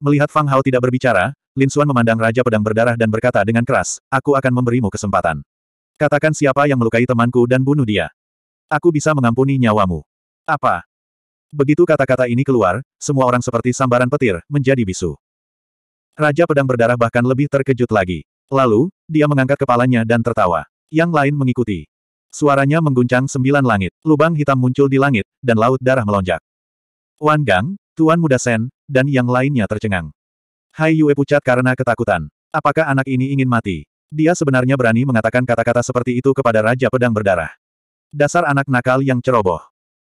Melihat Fang Hao tidak berbicara, Lin Xuan memandang Raja Pedang Berdarah dan berkata dengan keras, aku akan memberimu kesempatan. Katakan siapa yang melukai temanku dan bunuh dia. Aku bisa mengampuni nyawamu. Apa? Begitu kata-kata ini keluar, semua orang seperti sambaran petir, menjadi bisu. Raja Pedang Berdarah bahkan lebih terkejut lagi. Lalu, dia mengangkat kepalanya dan tertawa. Yang lain mengikuti. Suaranya mengguncang sembilan langit, lubang hitam muncul di langit, dan laut darah melonjak. Wan Gang, Tuan Muda Sen, dan yang lainnya tercengang. Hai Yue pucat karena ketakutan. Apakah anak ini ingin mati? Dia sebenarnya berani mengatakan kata-kata seperti itu kepada Raja Pedang Berdarah. Dasar anak nakal yang ceroboh.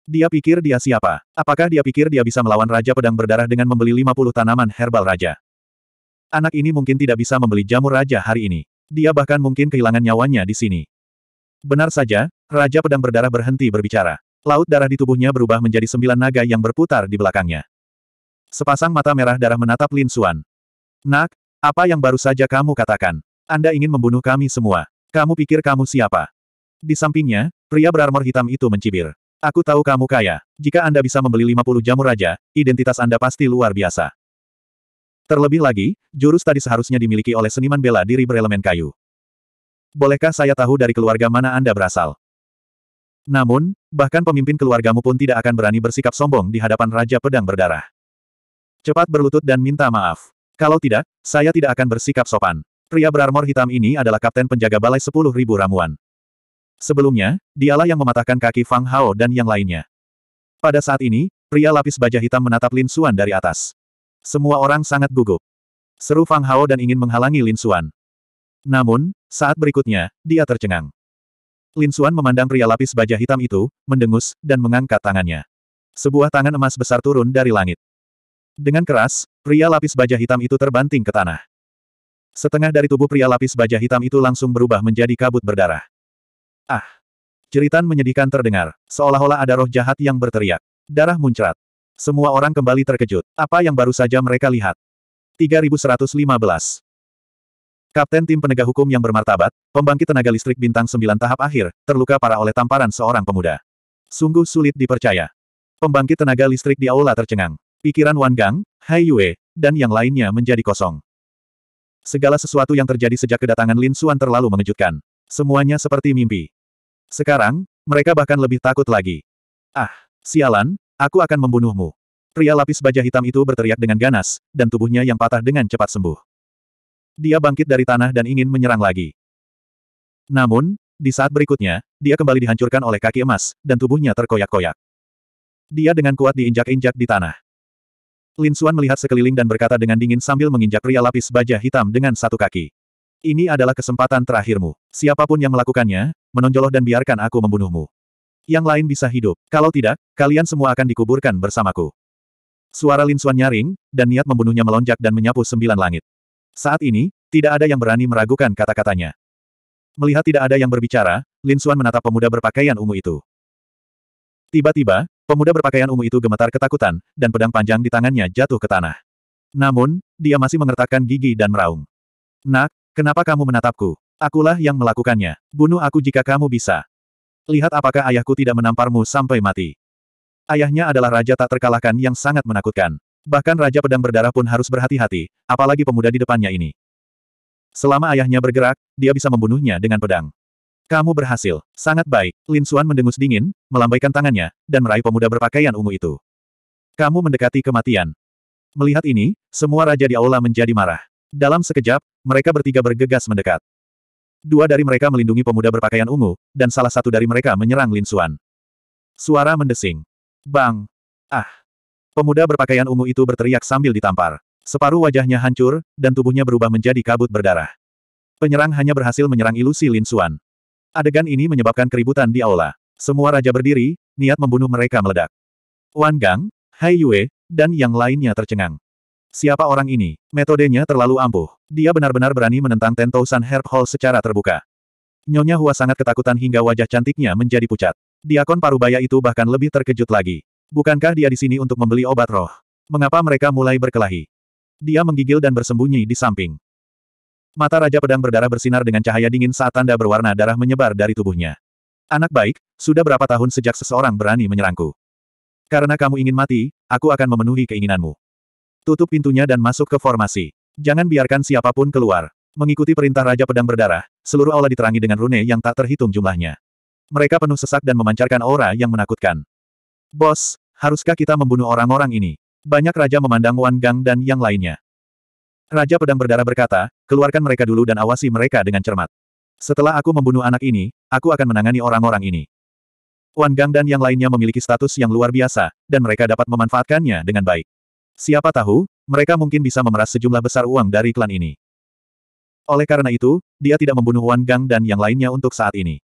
Dia pikir dia siapa? Apakah dia pikir dia bisa melawan Raja Pedang Berdarah dengan membeli 50 tanaman herbal Raja? Anak ini mungkin tidak bisa membeli jamur raja hari ini. Dia bahkan mungkin kehilangan nyawanya di sini. Benar saja, Raja Pedang Berdarah berhenti berbicara. Laut darah di tubuhnya berubah menjadi sembilan naga yang berputar di belakangnya. Sepasang mata merah darah menatap Lin Xuan. Nak, apa yang baru saja kamu katakan? Anda ingin membunuh kami semua. Kamu pikir kamu siapa? Di sampingnya, pria berarmor hitam itu mencibir. Aku tahu kamu kaya. Jika Anda bisa membeli 50 jamur raja, identitas Anda pasti luar biasa. Terlebih lagi, jurus tadi seharusnya dimiliki oleh seniman bela diri berelemen kayu. Bolehkah saya tahu dari keluarga mana Anda berasal? Namun, bahkan pemimpin keluargamu pun tidak akan berani bersikap sombong di hadapan Raja Pedang Berdarah. Cepat berlutut dan minta maaf. Kalau tidak, saya tidak akan bersikap sopan. Pria berarmor hitam ini adalah kapten penjaga balai sepuluh ribu ramuan. Sebelumnya, dialah yang mematahkan kaki Fang Hao dan yang lainnya. Pada saat ini, pria lapis baja hitam menatap Lin Xuan dari atas. Semua orang sangat gugup. Seru Fang Hao dan ingin menghalangi Lin Xuan. Namun, saat berikutnya, dia tercengang. Lin Xuan memandang pria lapis baja hitam itu, mendengus, dan mengangkat tangannya. Sebuah tangan emas besar turun dari langit. Dengan keras, pria lapis baja hitam itu terbanting ke tanah. Setengah dari tubuh pria lapis baja hitam itu langsung berubah menjadi kabut berdarah. Ah! Jeritan menyedihkan terdengar, seolah-olah ada roh jahat yang berteriak. Darah muncrat. Semua orang kembali terkejut. Apa yang baru saja mereka lihat? 3115. Kapten tim penegak hukum yang bermartabat, pembangkit tenaga listrik bintang 9 tahap akhir, terluka parah oleh tamparan seorang pemuda. Sungguh sulit dipercaya. Pembangkit tenaga listrik di aula tercengang. Pikiran Wan Gang, Hai Yue, dan yang lainnya menjadi kosong. Segala sesuatu yang terjadi sejak kedatangan Lin Xuan terlalu mengejutkan. Semuanya seperti mimpi. Sekarang, mereka bahkan lebih takut lagi. Ah, sialan, Aku akan membunuhmu. Pria lapis baja hitam itu berteriak dengan ganas, dan tubuhnya yang patah dengan cepat sembuh. Dia bangkit dari tanah dan ingin menyerang lagi. Namun, di saat berikutnya, dia kembali dihancurkan oleh kaki emas, dan tubuhnya terkoyak-koyak. Dia dengan kuat diinjak-injak di tanah. Lin Xuan melihat sekeliling dan berkata dengan dingin sambil menginjak pria lapis baja hitam dengan satu kaki. Ini adalah kesempatan terakhirmu. Siapa pun yang melakukannya, menonjoloh dan biarkan aku membunuhmu. Yang lain bisa hidup. Kalau tidak, kalian semua akan dikuburkan bersamaku. Suara Lin Xuan nyaring, dan niat membunuhnya melonjak dan menyapu sembilan langit. Saat ini, tidak ada yang berani meragukan kata-katanya. Melihat tidak ada yang berbicara, Lin Xuan menatap pemuda berpakaian ungu itu. Tiba-tiba, pemuda berpakaian ungu itu gemetar ketakutan, dan pedang panjang di tangannya jatuh ke tanah. Namun, dia masih mengertakkan gigi dan meraung. Nak, kenapa kamu menatapku? Akulah yang melakukannya. Bunuh aku jika kamu bisa. Lihat apakah ayahku tidak menamparmu sampai mati. Ayahnya adalah raja tak terkalahkan yang sangat menakutkan. Bahkan Raja Pedang Berdarah pun harus berhati-hati, apalagi pemuda di depannya ini. Selama ayahnya bergerak, dia bisa membunuhnya dengan pedang. Kamu berhasil. Sangat baik. Lin Xuan mendengus dingin, melambaikan tangannya, dan meraih pemuda berpakaian ungu itu. Kamu mendekati kematian. Melihat ini, semua raja di aula menjadi marah. Dalam sekejap, mereka bertiga bergegas mendekat. Dua dari mereka melindungi pemuda berpakaian ungu, dan salah satu dari mereka menyerang Lin Xuan. Suara mendesing. Bang! Ah! Pemuda berpakaian ungu itu berteriak sambil ditampar. Separuh wajahnya hancur, dan tubuhnya berubah menjadi kabut berdarah. Penyerang hanya berhasil menyerang ilusi Lin Xuan. Adegan ini menyebabkan keributan di aula. Semua raja berdiri, niat membunuh mereka meledak. Wan Gang, Hai Yue, dan yang lainnya tercengang. Siapa orang ini? Metodenya terlalu ampuh. Dia benar-benar berani menentang Ten Thousand Herb Hall secara terbuka. Nyonya Hua sangat ketakutan hingga wajah cantiknya menjadi pucat. Diakon Parubaya itu bahkan lebih terkejut lagi. Bukankah dia di sini untuk membeli obat roh? Mengapa mereka mulai berkelahi? Dia menggigil dan bersembunyi di samping. Mata Raja Pedang berdarah bersinar dengan cahaya dingin saat tanda berwarna darah menyebar dari tubuhnya. Anak baik, sudah berapa tahun sejak seseorang berani menyerangku? Karena kamu ingin mati, aku akan memenuhi keinginanmu. Tutup pintunya dan masuk ke formasi. Jangan biarkan siapa pun keluar. Mengikuti perintah Raja Pedang Berdarah, seluruh aula diterangi dengan rune yang tak terhitung jumlahnya. Mereka penuh sesak dan memancarkan aura yang menakutkan. Bos, haruskah kita membunuh orang-orang ini? Banyak raja memandang Wan Gang dan yang lainnya. Raja Pedang Berdarah berkata, keluarkan mereka dulu dan awasi mereka dengan cermat. Setelah aku membunuh anak ini, aku akan menangani orang-orang ini. Wan Gang dan yang lainnya memiliki status yang luar biasa, dan mereka dapat memanfaatkannya dengan baik. Siapa tahu, mereka mungkin bisa memeras sejumlah besar uang dari klan ini. Oleh karena itu, dia tidak membunuh Wan Gang dan yang lainnya untuk saat ini.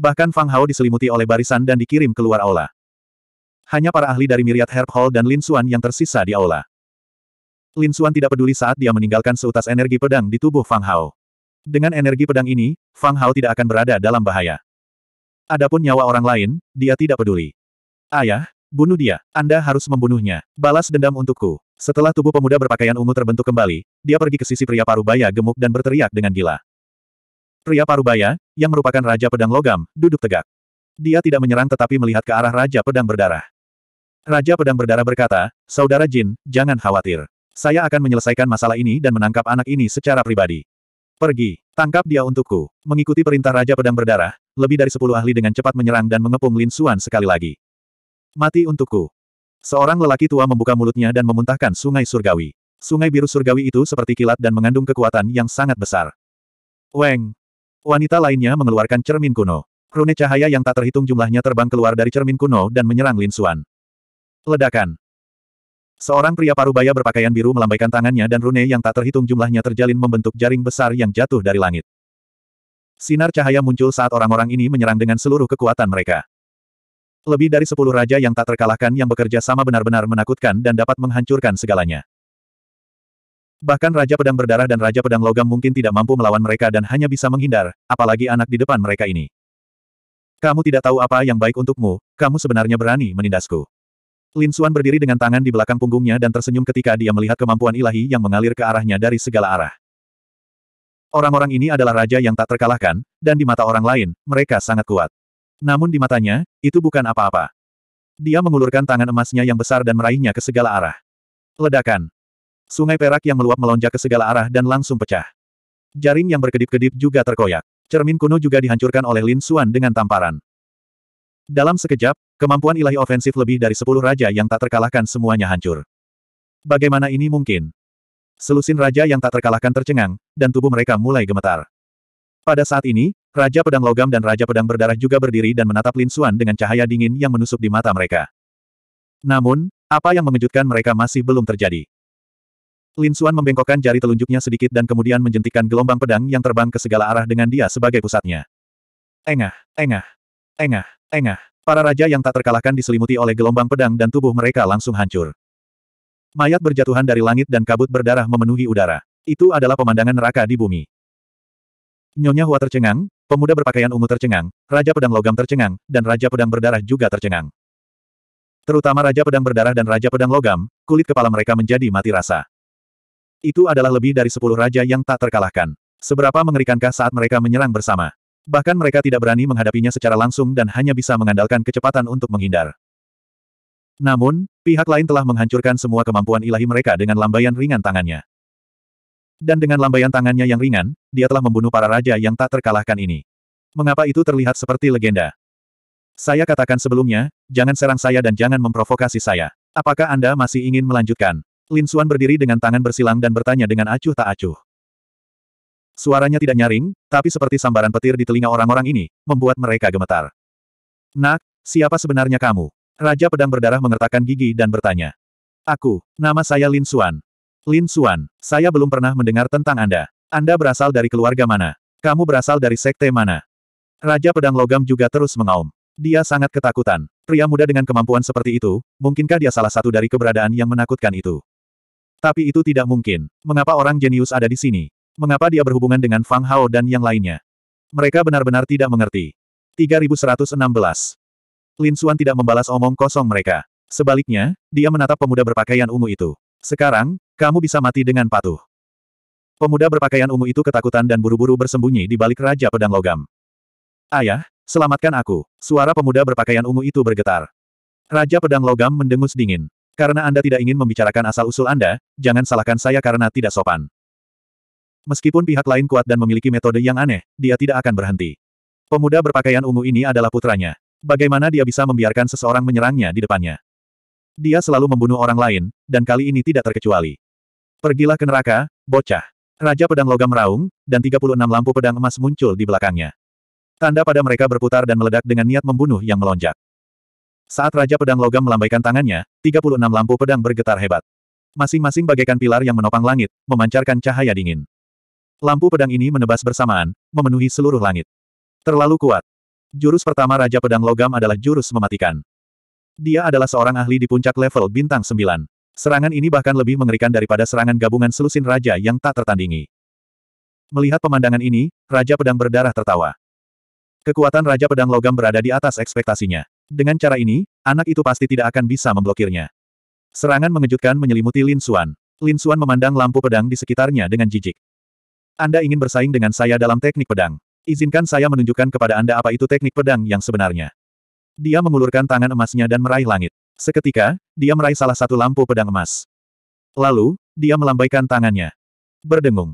Bahkan Fang Hao diselimuti oleh barisan dan dikirim keluar aula. Hanya para ahli dari Myriad Herb Hall dan Lin Xuan yang tersisa di aula. Lin Xuan tidak peduli saat dia meninggalkan seutas energi pedang di tubuh Fang Hao. Dengan energi pedang ini, Fang Hao tidak akan berada dalam bahaya. Adapun nyawa orang lain, dia tidak peduli. Ayah, bunuh dia. Anda harus membunuhnya. Balas dendam untukku. Setelah tubuh pemuda berpakaian ungu terbentuk kembali, dia pergi ke sisi pria parubaya gemuk dan berteriak dengan gila. Pria parubaya, yang merupakan Raja Pedang Logam, duduk tegak. Dia tidak menyerang tetapi melihat ke arah Raja Pedang Berdarah. Raja Pedang Berdarah berkata, Saudara Jin, jangan khawatir. Saya akan menyelesaikan masalah ini dan menangkap anak ini secara pribadi. Pergi, tangkap dia untukku. Mengikuti perintah Raja Pedang Berdarah, lebih dari sepuluh ahli dengan cepat menyerang dan mengepung Lin Xuan sekali lagi. Mati untukku. Seorang lelaki tua membuka mulutnya dan memuntahkan sungai surgawi. Sungai biru surgawi itu seperti kilat dan mengandung kekuatan yang sangat besar. Weng. Wanita lainnya mengeluarkan cermin kuno. Rune cahaya yang tak terhitung jumlahnya terbang keluar dari cermin kuno dan menyerang Lin Xuan. Ledakan. Seorang pria parubaya berpakaian biru melambaikan tangannya dan rune yang tak terhitung jumlahnya terjalin membentuk jaring besar yang jatuh dari langit. Sinar cahaya muncul saat orang-orang ini menyerang dengan seluruh kekuatan mereka. Lebih dari sepuluh raja yang tak terkalahkan yang bekerja sama benar-benar menakutkan dan dapat menghancurkan segalanya. Bahkan Raja Pedang Berdarah dan Raja Pedang Logam mungkin tidak mampu melawan mereka dan hanya bisa menghindar, apalagi anak di depan mereka ini. Kamu tidak tahu apa yang baik untukmu, kamu sebenarnya berani menindasku. Lin Xuan berdiri dengan tangan di belakang punggungnya dan tersenyum ketika dia melihat kemampuan ilahi yang mengalir ke arahnya dari segala arah. Orang-orang ini adalah raja yang tak terkalahkan, dan di mata orang lain, mereka sangat kuat. Namun di matanya, itu bukan apa-apa. Dia mengulurkan tangan emasnya yang besar dan meraihnya ke segala arah. Ledakan. Sungai perak yang meluap melonjak ke segala arah dan langsung pecah. Jaring yang berkedip-kedip juga terkoyak. Cermin kuno juga dihancurkan oleh Lin Xuan dengan tamparan. Dalam sekejap, kemampuan ilahi ofensif lebih dari sepuluh raja yang tak terkalahkan semuanya hancur. Bagaimana ini mungkin? Selusin raja yang tak terkalahkan tercengang, dan tubuh mereka mulai gemetar. Pada saat ini, Raja Pedang Logam dan Raja Pedang Berdarah juga berdiri dan menatap Lin Xuan dengan cahaya dingin yang menusuk di mata mereka. Namun, apa yang mengejutkan mereka masih belum terjadi. Lin Xuan membengkokkan jari telunjuknya sedikit dan kemudian menjentikkan gelombang pedang yang terbang ke segala arah dengan dia sebagai pusatnya. Engah, engah, engah, engah. Para raja yang tak terkalahkan diselimuti oleh gelombang pedang dan tubuh mereka langsung hancur. Mayat berjatuhan dari langit dan kabut berdarah memenuhi udara. Itu adalah pemandangan neraka di bumi. Nyonya Hua tercengang, pemuda berpakaian ungu tercengang, Raja Pedang Logam tercengang, dan Raja Pedang Berdarah juga tercengang. Terutama Raja Pedang Berdarah dan Raja Pedang Logam, kulit kepala mereka menjadi mati rasa. Itu adalah lebih dari sepuluh raja yang tak terkalahkan. Seberapa mengerikankah saat mereka menyerang bersama? Bahkan mereka tidak berani menghadapinya secara langsung dan hanya bisa mengandalkan kecepatan untuk menghindar. Namun, pihak lain telah menghancurkan semua kemampuan ilahi mereka dengan lambaian ringan tangannya. Dan dengan lambaian tangannya yang ringan, dia telah membunuh para raja yang tak terkalahkan ini. Mengapa itu terlihat seperti legenda? Saya katakan sebelumnya, jangan serang saya dan jangan memprovokasi saya. Apakah Anda masih ingin melanjutkan? Lin Xuan berdiri dengan tangan bersilang dan bertanya dengan acuh tak acuh. Suaranya tidak nyaring, tapi seperti sambaran petir di telinga orang-orang ini, membuat mereka gemetar. Nak, siapa sebenarnya kamu? Raja Pedang Berdarah mengertakkan gigi dan bertanya. Aku, nama saya Lin Xuan. Lin Xuan, saya belum pernah mendengar tentang Anda. Anda berasal dari keluarga mana? Kamu berasal dari sekte mana? Raja Pedang Logam juga terus mengaum. Dia sangat ketakutan. Pria muda dengan kemampuan seperti itu, mungkinkah dia salah satu dari keberadaan yang menakutkan itu? Tapi itu tidak mungkin. Mengapa orang jenius ada di sini? Mengapa dia berhubungan dengan Fang Hao dan yang lainnya? Mereka benar-benar tidak mengerti. 3116. Lin Xuan tidak membalas omong kosong mereka. Sebaliknya, dia menatap pemuda berpakaian ungu itu. Sekarang, kamu bisa mati dengan patuh. Pemuda berpakaian ungu itu ketakutan dan buru-buru bersembunyi di balik Raja Pedang Logam. Ayah, selamatkan aku. Suara pemuda berpakaian ungu itu bergetar. Raja Pedang Logam mendengus dingin. Karena Anda tidak ingin membicarakan asal-usul Anda, jangan salahkan saya karena tidak sopan. Meskipun pihak lain kuat dan memiliki metode yang aneh, dia tidak akan berhenti. Pemuda berpakaian ungu ini adalah putranya. Bagaimana dia bisa membiarkan seseorang menyerangnya di depannya? Dia selalu membunuh orang lain, dan kali ini tidak terkecuali. Pergilah ke neraka, bocah. Raja Pedang Logam meraung, dan 36 lampu pedang emas muncul di belakangnya. Tanda pada mereka berputar dan meledak dengan niat membunuh yang melonjak. Saat Raja Pedang Logam melambaikan tangannya, 36 lampu pedang bergetar hebat. Masing-masing bagaikan pilar yang menopang langit, memancarkan cahaya dingin. Lampu pedang ini menebas bersamaan, memenuhi seluruh langit. Terlalu kuat. Jurus pertama Raja Pedang Logam adalah jurus mematikan. Dia adalah seorang ahli di puncak level bintang 9. Serangan ini bahkan lebih mengerikan daripada serangan gabungan selusin raja yang tak tertandingi. Melihat pemandangan ini, Raja Pedang Berdarah tertawa. Kekuatan Raja Pedang Logam berada di atas ekspektasinya. Dengan cara ini, anak itu pasti tidak akan bisa memblokirnya. Serangan mengejutkan menyelimuti Lin Xuan. Lin Xuan memandang lampu pedang di sekitarnya dengan jijik. Anda ingin bersaing dengan saya dalam teknik pedang. Izinkan saya menunjukkan kepada Anda apa itu teknik pedang yang sebenarnya. Dia mengulurkan tangan emasnya dan meraih langit. Seketika, dia meraih salah satu lampu pedang emas. Lalu, dia melambaikan tangannya. Berdengung.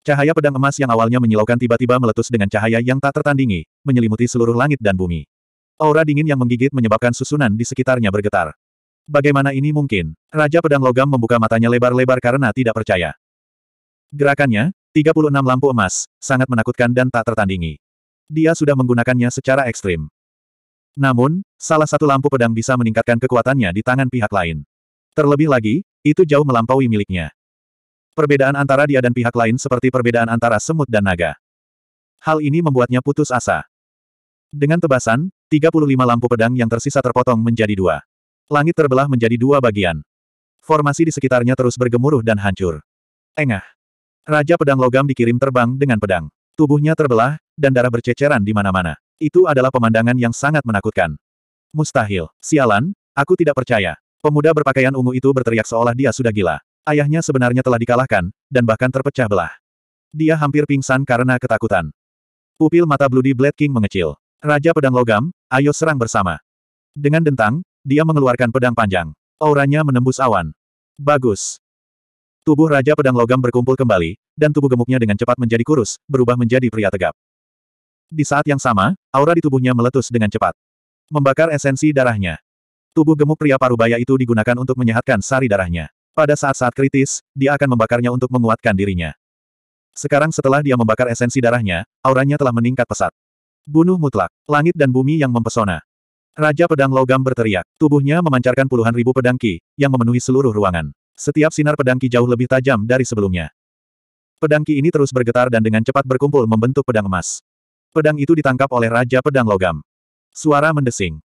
Cahaya pedang emas yang awalnya menyilaukan tiba-tiba meletus dengan cahaya yang tak tertandingi, menyelimuti seluruh langit dan bumi. Aura dingin yang menggigit menyebabkan susunan di sekitarnya bergetar. Bagaimana ini mungkin? Raja Pedang Logam membuka matanya lebar-lebar karena tidak percaya. Gerakannya, 36 lampu emas, sangat menakutkan dan tak tertandingi. Dia sudah menggunakannya secara ekstrim. Namun, salah satu lampu pedang bisa meningkatkan kekuatannya di tangan pihak lain. Terlebih lagi, itu jauh melampaui miliknya. Perbedaan antara dia dan pihak lain seperti perbedaan antara semut dan naga. Hal ini membuatnya putus asa. Dengan tebasan, 35 lampu pedang yang tersisa terpotong menjadi dua. Langit terbelah menjadi dua bagian. Formasi di sekitarnya terus bergemuruh dan hancur. Engah. Raja pedang logam dikirim terbang dengan pedang. Tubuhnya terbelah, dan darah berceceran di mana-mana. Itu adalah pemandangan yang sangat menakutkan. Mustahil. Sialan, aku tidak percaya. Pemuda berpakaian ungu itu berteriak seolah dia sudah gila. Ayahnya sebenarnya telah dikalahkan, dan bahkan terpecah belah. Dia hampir pingsan karena ketakutan. Pupil mata Bloody Blade King mengecil. Raja pedang logam, ayo serang bersama. Dengan dentang, dia mengeluarkan pedang panjang. Auranya menembus awan. Bagus. Tubuh Raja Pedang Logam berkumpul kembali, dan tubuh gemuknya dengan cepat menjadi kurus, berubah menjadi pria tegap. Di saat yang sama, aura di tubuhnya meletus dengan cepat. Membakar esensi darahnya. Tubuh gemuk pria parubaya itu digunakan untuk menyehatkan sari darahnya. Pada saat-saat kritis, dia akan membakarnya untuk menguatkan dirinya. Sekarang setelah dia membakar esensi darahnya, auranya telah meningkat pesat. Bunuh mutlak, langit dan bumi yang mempesona. Raja Pedang Logam berteriak, tubuhnya memancarkan puluhan ribu pedang ki, yang memenuhi seluruh ruangan. Setiap sinar pedang ki jauh lebih tajam dari sebelumnya. Pedang ki ini terus bergetar dan dengan cepat berkumpul membentuk pedang emas. Pedang itu ditangkap oleh Raja Pedang Logam. Suara mendesing.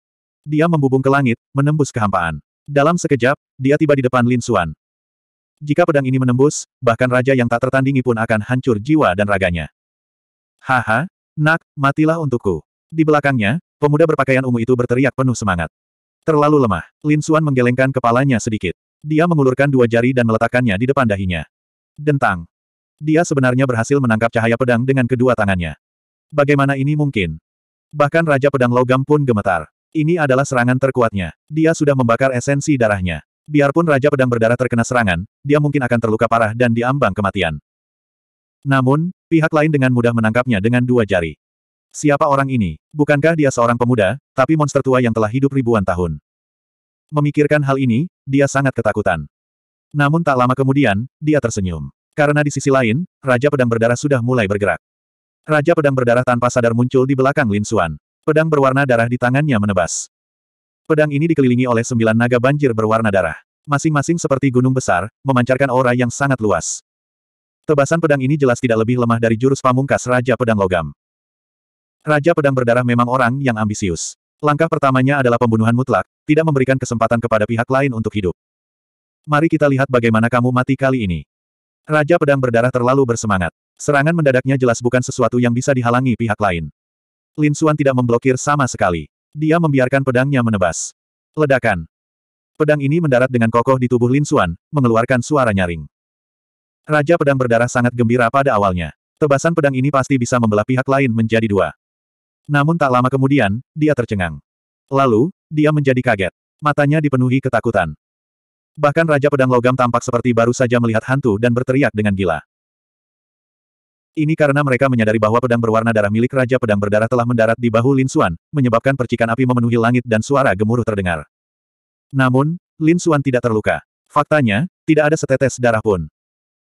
Dia membubung ke langit, menembus kehampaan. Dalam sekejap, dia tiba di depan Lin Xuan. Jika pedang ini menembus, bahkan raja yang tak tertandingi pun akan hancur jiwa dan raganya. Haha, nak, matilah untukku. Di belakangnya, pemuda berpakaian ungu itu berteriak penuh semangat. Terlalu lemah, Lin Xuan menggelengkan kepalanya sedikit. Dia mengulurkan dua jari dan meletakkannya di depan dahinya. Dentang. Dia sebenarnya berhasil menangkap cahaya pedang dengan kedua tangannya. Bagaimana ini mungkin? Bahkan Raja Pedang Logam pun gemetar. Ini adalah serangan terkuatnya. Dia sudah membakar esensi darahnya. Biarpun Raja Pedang Berdarah terkena serangan, dia mungkin akan terluka parah dan diambang kematian. Namun, pihak lain dengan mudah menangkapnya dengan dua jari. Siapa orang ini? Bukankah dia seorang pemuda, tapi monster tua yang telah hidup ribuan tahun? Memikirkan hal ini, dia sangat ketakutan. Namun tak lama kemudian, dia tersenyum. Karena di sisi lain, Raja Pedang Berdarah sudah mulai bergerak. Raja Pedang Berdarah tanpa sadar muncul di belakang Lin Xuan. Pedang berwarna darah di tangannya menebas. Pedang ini dikelilingi oleh sembilan naga banjir berwarna darah. Masing-masing seperti gunung besar, memancarkan aura yang sangat luas. Tebasan pedang ini jelas tidak lebih lemah dari jurus pamungkas Raja Pedang Logam. Raja Pedang Berdarah memang orang yang ambisius. Langkah pertamanya adalah pembunuhan mutlak, tidak memberikan kesempatan kepada pihak lain untuk hidup. Mari kita lihat bagaimana kamu mati kali ini. Raja Pedang Berdarah terlalu bersemangat. Serangan mendadaknya jelas bukan sesuatu yang bisa dihalangi pihak lain. Lin Xuan tidak memblokir sama sekali. Dia membiarkan pedangnya menebas. Ledakan. Pedang ini mendarat dengan kokoh di tubuh Lin Xuan, mengeluarkan suara nyaring. Raja Pedang Berdarah sangat gembira pada awalnya. Tebasan pedang ini pasti bisa membelah pihak lain menjadi dua. Namun tak lama kemudian, dia tercengang. Lalu, dia menjadi kaget. Matanya dipenuhi ketakutan. Bahkan Raja Pedang Logam tampak seperti baru saja melihat hantu dan berteriak dengan gila. Ini karena mereka menyadari bahwa pedang berwarna darah milik Raja Pedang Berdarah telah mendarat di bahu Lin Xuan, menyebabkan percikan api memenuhi langit dan suara gemuruh terdengar. Namun, Lin Xuan tidak terluka. Faktanya, tidak ada setetes darah pun.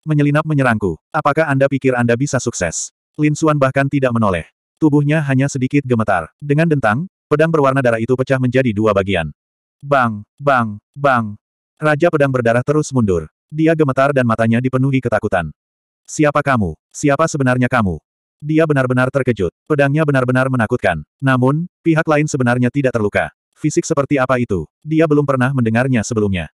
Menyelinap menyerangku. Apakah Anda pikir Anda bisa sukses? Lin Xuan bahkan tidak menoleh. Tubuhnya hanya sedikit gemetar. Dengan dentang, pedang berwarna darah itu pecah menjadi dua bagian. Bang, bang, bang. Raja Pedang Berdarah terus mundur. Dia gemetar dan matanya dipenuhi ketakutan. Siapa kamu? Siapa sebenarnya kamu? Dia benar-benar terkejut. Pedangnya benar-benar menakutkan. Namun, pihak lain sebenarnya tidak terluka. Fisik seperti apa itu? Dia belum pernah mendengarnya sebelumnya.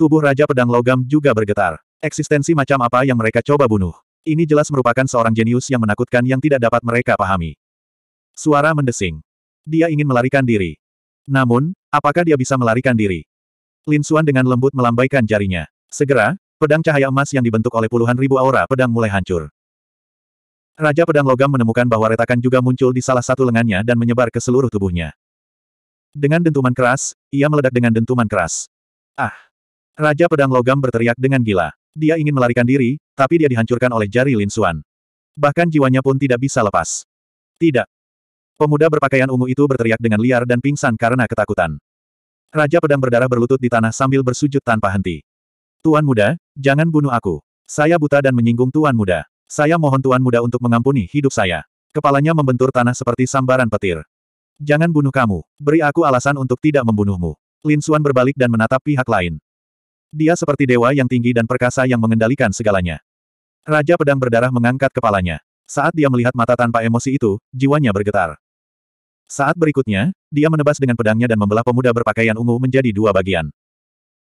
Tubuh Raja Pedang Logam juga bergetar. Eksistensi macam apa yang mereka coba bunuh? Ini jelas merupakan seorang jenius yang menakutkan yang tidak dapat mereka pahami. Suara mendesing. Dia ingin melarikan diri. Namun, apakah dia bisa melarikan diri? Lin Xuan dengan lembut melambaikan jarinya. Segera, Pedang cahaya emas yang dibentuk oleh puluhan ribu aura pedang mulai hancur. Raja Pedang Logam menemukan bahwa retakan juga muncul di salah satu lengannya dan menyebar ke seluruh tubuhnya. Dengan dentuman keras, ia meledak dengan dentuman keras. Ah! Raja Pedang Logam berteriak dengan gila. Dia ingin melarikan diri, tapi dia dihancurkan oleh jari Lin Xuan. Bahkan jiwanya pun tidak bisa lepas. Tidak. Pemuda berpakaian ungu itu berteriak dengan liar dan pingsan karena ketakutan. Raja Pedang Berdarah berlutut di tanah sambil bersujud tanpa henti. Tuan Muda, jangan bunuh aku. Saya buta dan menyinggung Tuan Muda. Saya mohon Tuan Muda untuk mengampuni hidup saya. Kepalanya membentur tanah seperti sambaran petir. Jangan bunuh kamu. Beri aku alasan untuk tidak membunuhmu. Lin Xuan berbalik dan menatap pihak lain. Dia seperti dewa yang tinggi dan perkasa yang mengendalikan segalanya. Raja Pedang Berdarah mengangkat kepalanya. Saat dia melihat mata tanpa emosi itu, jiwanya bergetar. Saat berikutnya, dia menebas dengan pedangnya dan membelah pemuda berpakaian ungu menjadi dua bagian.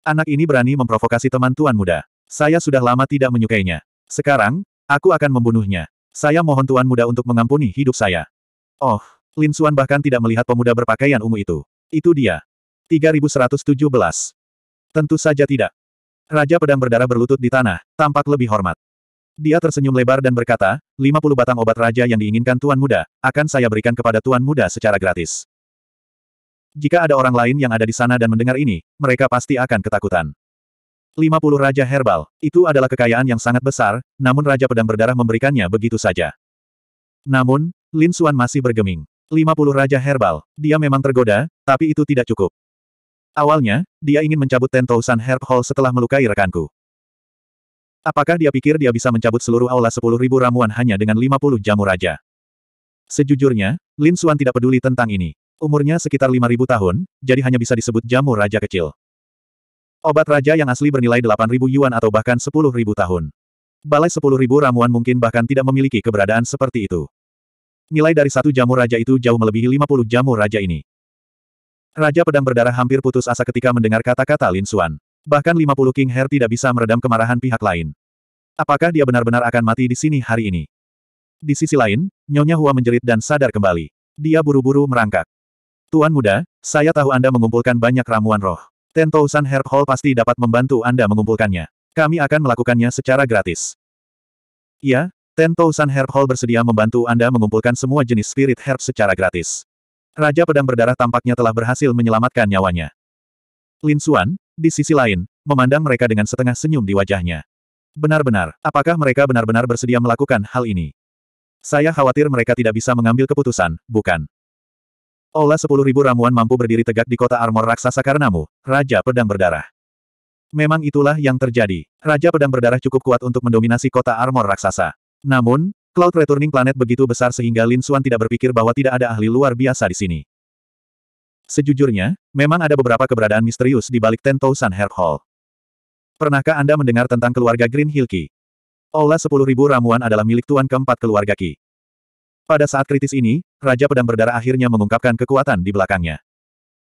Anak ini berani memprovokasi teman tuan muda. Saya sudah lama tidak menyukainya. Sekarang, aku akan membunuhnya. Saya mohon tuan muda untuk mengampuni hidup saya. Oh, Lin Xuan bahkan tidak melihat pemuda berpakaian ungu itu. Itu dia. 3117. Tentu saja tidak. Raja Pedang Berdarah berlutut di tanah, tampak lebih hormat. Dia tersenyum lebar dan berkata, 50 batang obat raja yang diinginkan Tuan Muda, akan saya berikan kepada Tuan Muda secara gratis. Jika ada orang lain yang ada di sana dan mendengar ini, mereka pasti akan ketakutan. 50 Raja Herbal, itu adalah kekayaan yang sangat besar, namun Raja Pedang Berdarah memberikannya begitu saja. Namun, Lin Xuan masih bergeming. 50 Raja Herbal, dia memang tergoda, tapi itu tidak cukup. Awalnya, dia ingin mencabut Ten Thousand Herb Hall setelah melukai rekanku. Apakah dia pikir dia bisa mencabut seluruh aula 10.000 ramuan hanya dengan 50 jamu raja? Sejujurnya, Lin Xuan tidak peduli tentang ini. Umurnya sekitar 5.000 tahun, jadi hanya bisa disebut jamu raja kecil. Obat raja yang asli bernilai 8.000 yuan atau bahkan 10.000 tahun. Balai 10.000 ramuan mungkin bahkan tidak memiliki keberadaan seperti itu. Nilai dari satu jamu raja itu jauh melebihi 50 jamu raja ini. Raja Pedang Berdarah hampir putus asa ketika mendengar kata-kata Lin Xuan. Bahkan 50 King Hair tidak bisa meredam kemarahan pihak lain. Apakah dia benar-benar akan mati di sini hari ini? Di sisi lain, Nyonya Hua menjerit dan sadar kembali. Dia buru-buru merangkak. Tuan muda, saya tahu Anda mengumpulkan banyak ramuan roh. Ten Thousand Herb Hall pasti dapat membantu Anda mengumpulkannya. Kami akan melakukannya secara gratis. Iya, Ten Thousand Herb Hall bersedia membantu Anda mengumpulkan semua jenis spirit herb secara gratis. Raja Pedang Berdarah tampaknya telah berhasil menyelamatkan nyawanya. Lin Xuan, di sisi lain, memandang mereka dengan setengah senyum di wajahnya. Benar-benar, apakah mereka benar-benar bersedia melakukan hal ini? Saya khawatir mereka tidak bisa mengambil keputusan, bukan? Olah sepuluh ribu ramuan mampu berdiri tegak di kota armor raksasa karenamu, Raja Pedang Berdarah. Memang itulah yang terjadi. Raja Pedang Berdarah cukup kuat untuk mendominasi kota armor raksasa. Namun, Cloud Returning Planet begitu besar sehingga Lin Xuan tidak berpikir bahwa tidak ada ahli luar biasa di sini. Sejujurnya, memang ada beberapa keberadaan misterius di balik Ten Thousand Herb Hall. Pernahkah Anda mendengar tentang keluarga Green Hill Qi? Aula 10.000 ramuan adalah milik tuan keempat keluarga Qi. Pada saat kritis ini, Raja Pedang Berdarah akhirnya mengungkapkan kekuatan di belakangnya.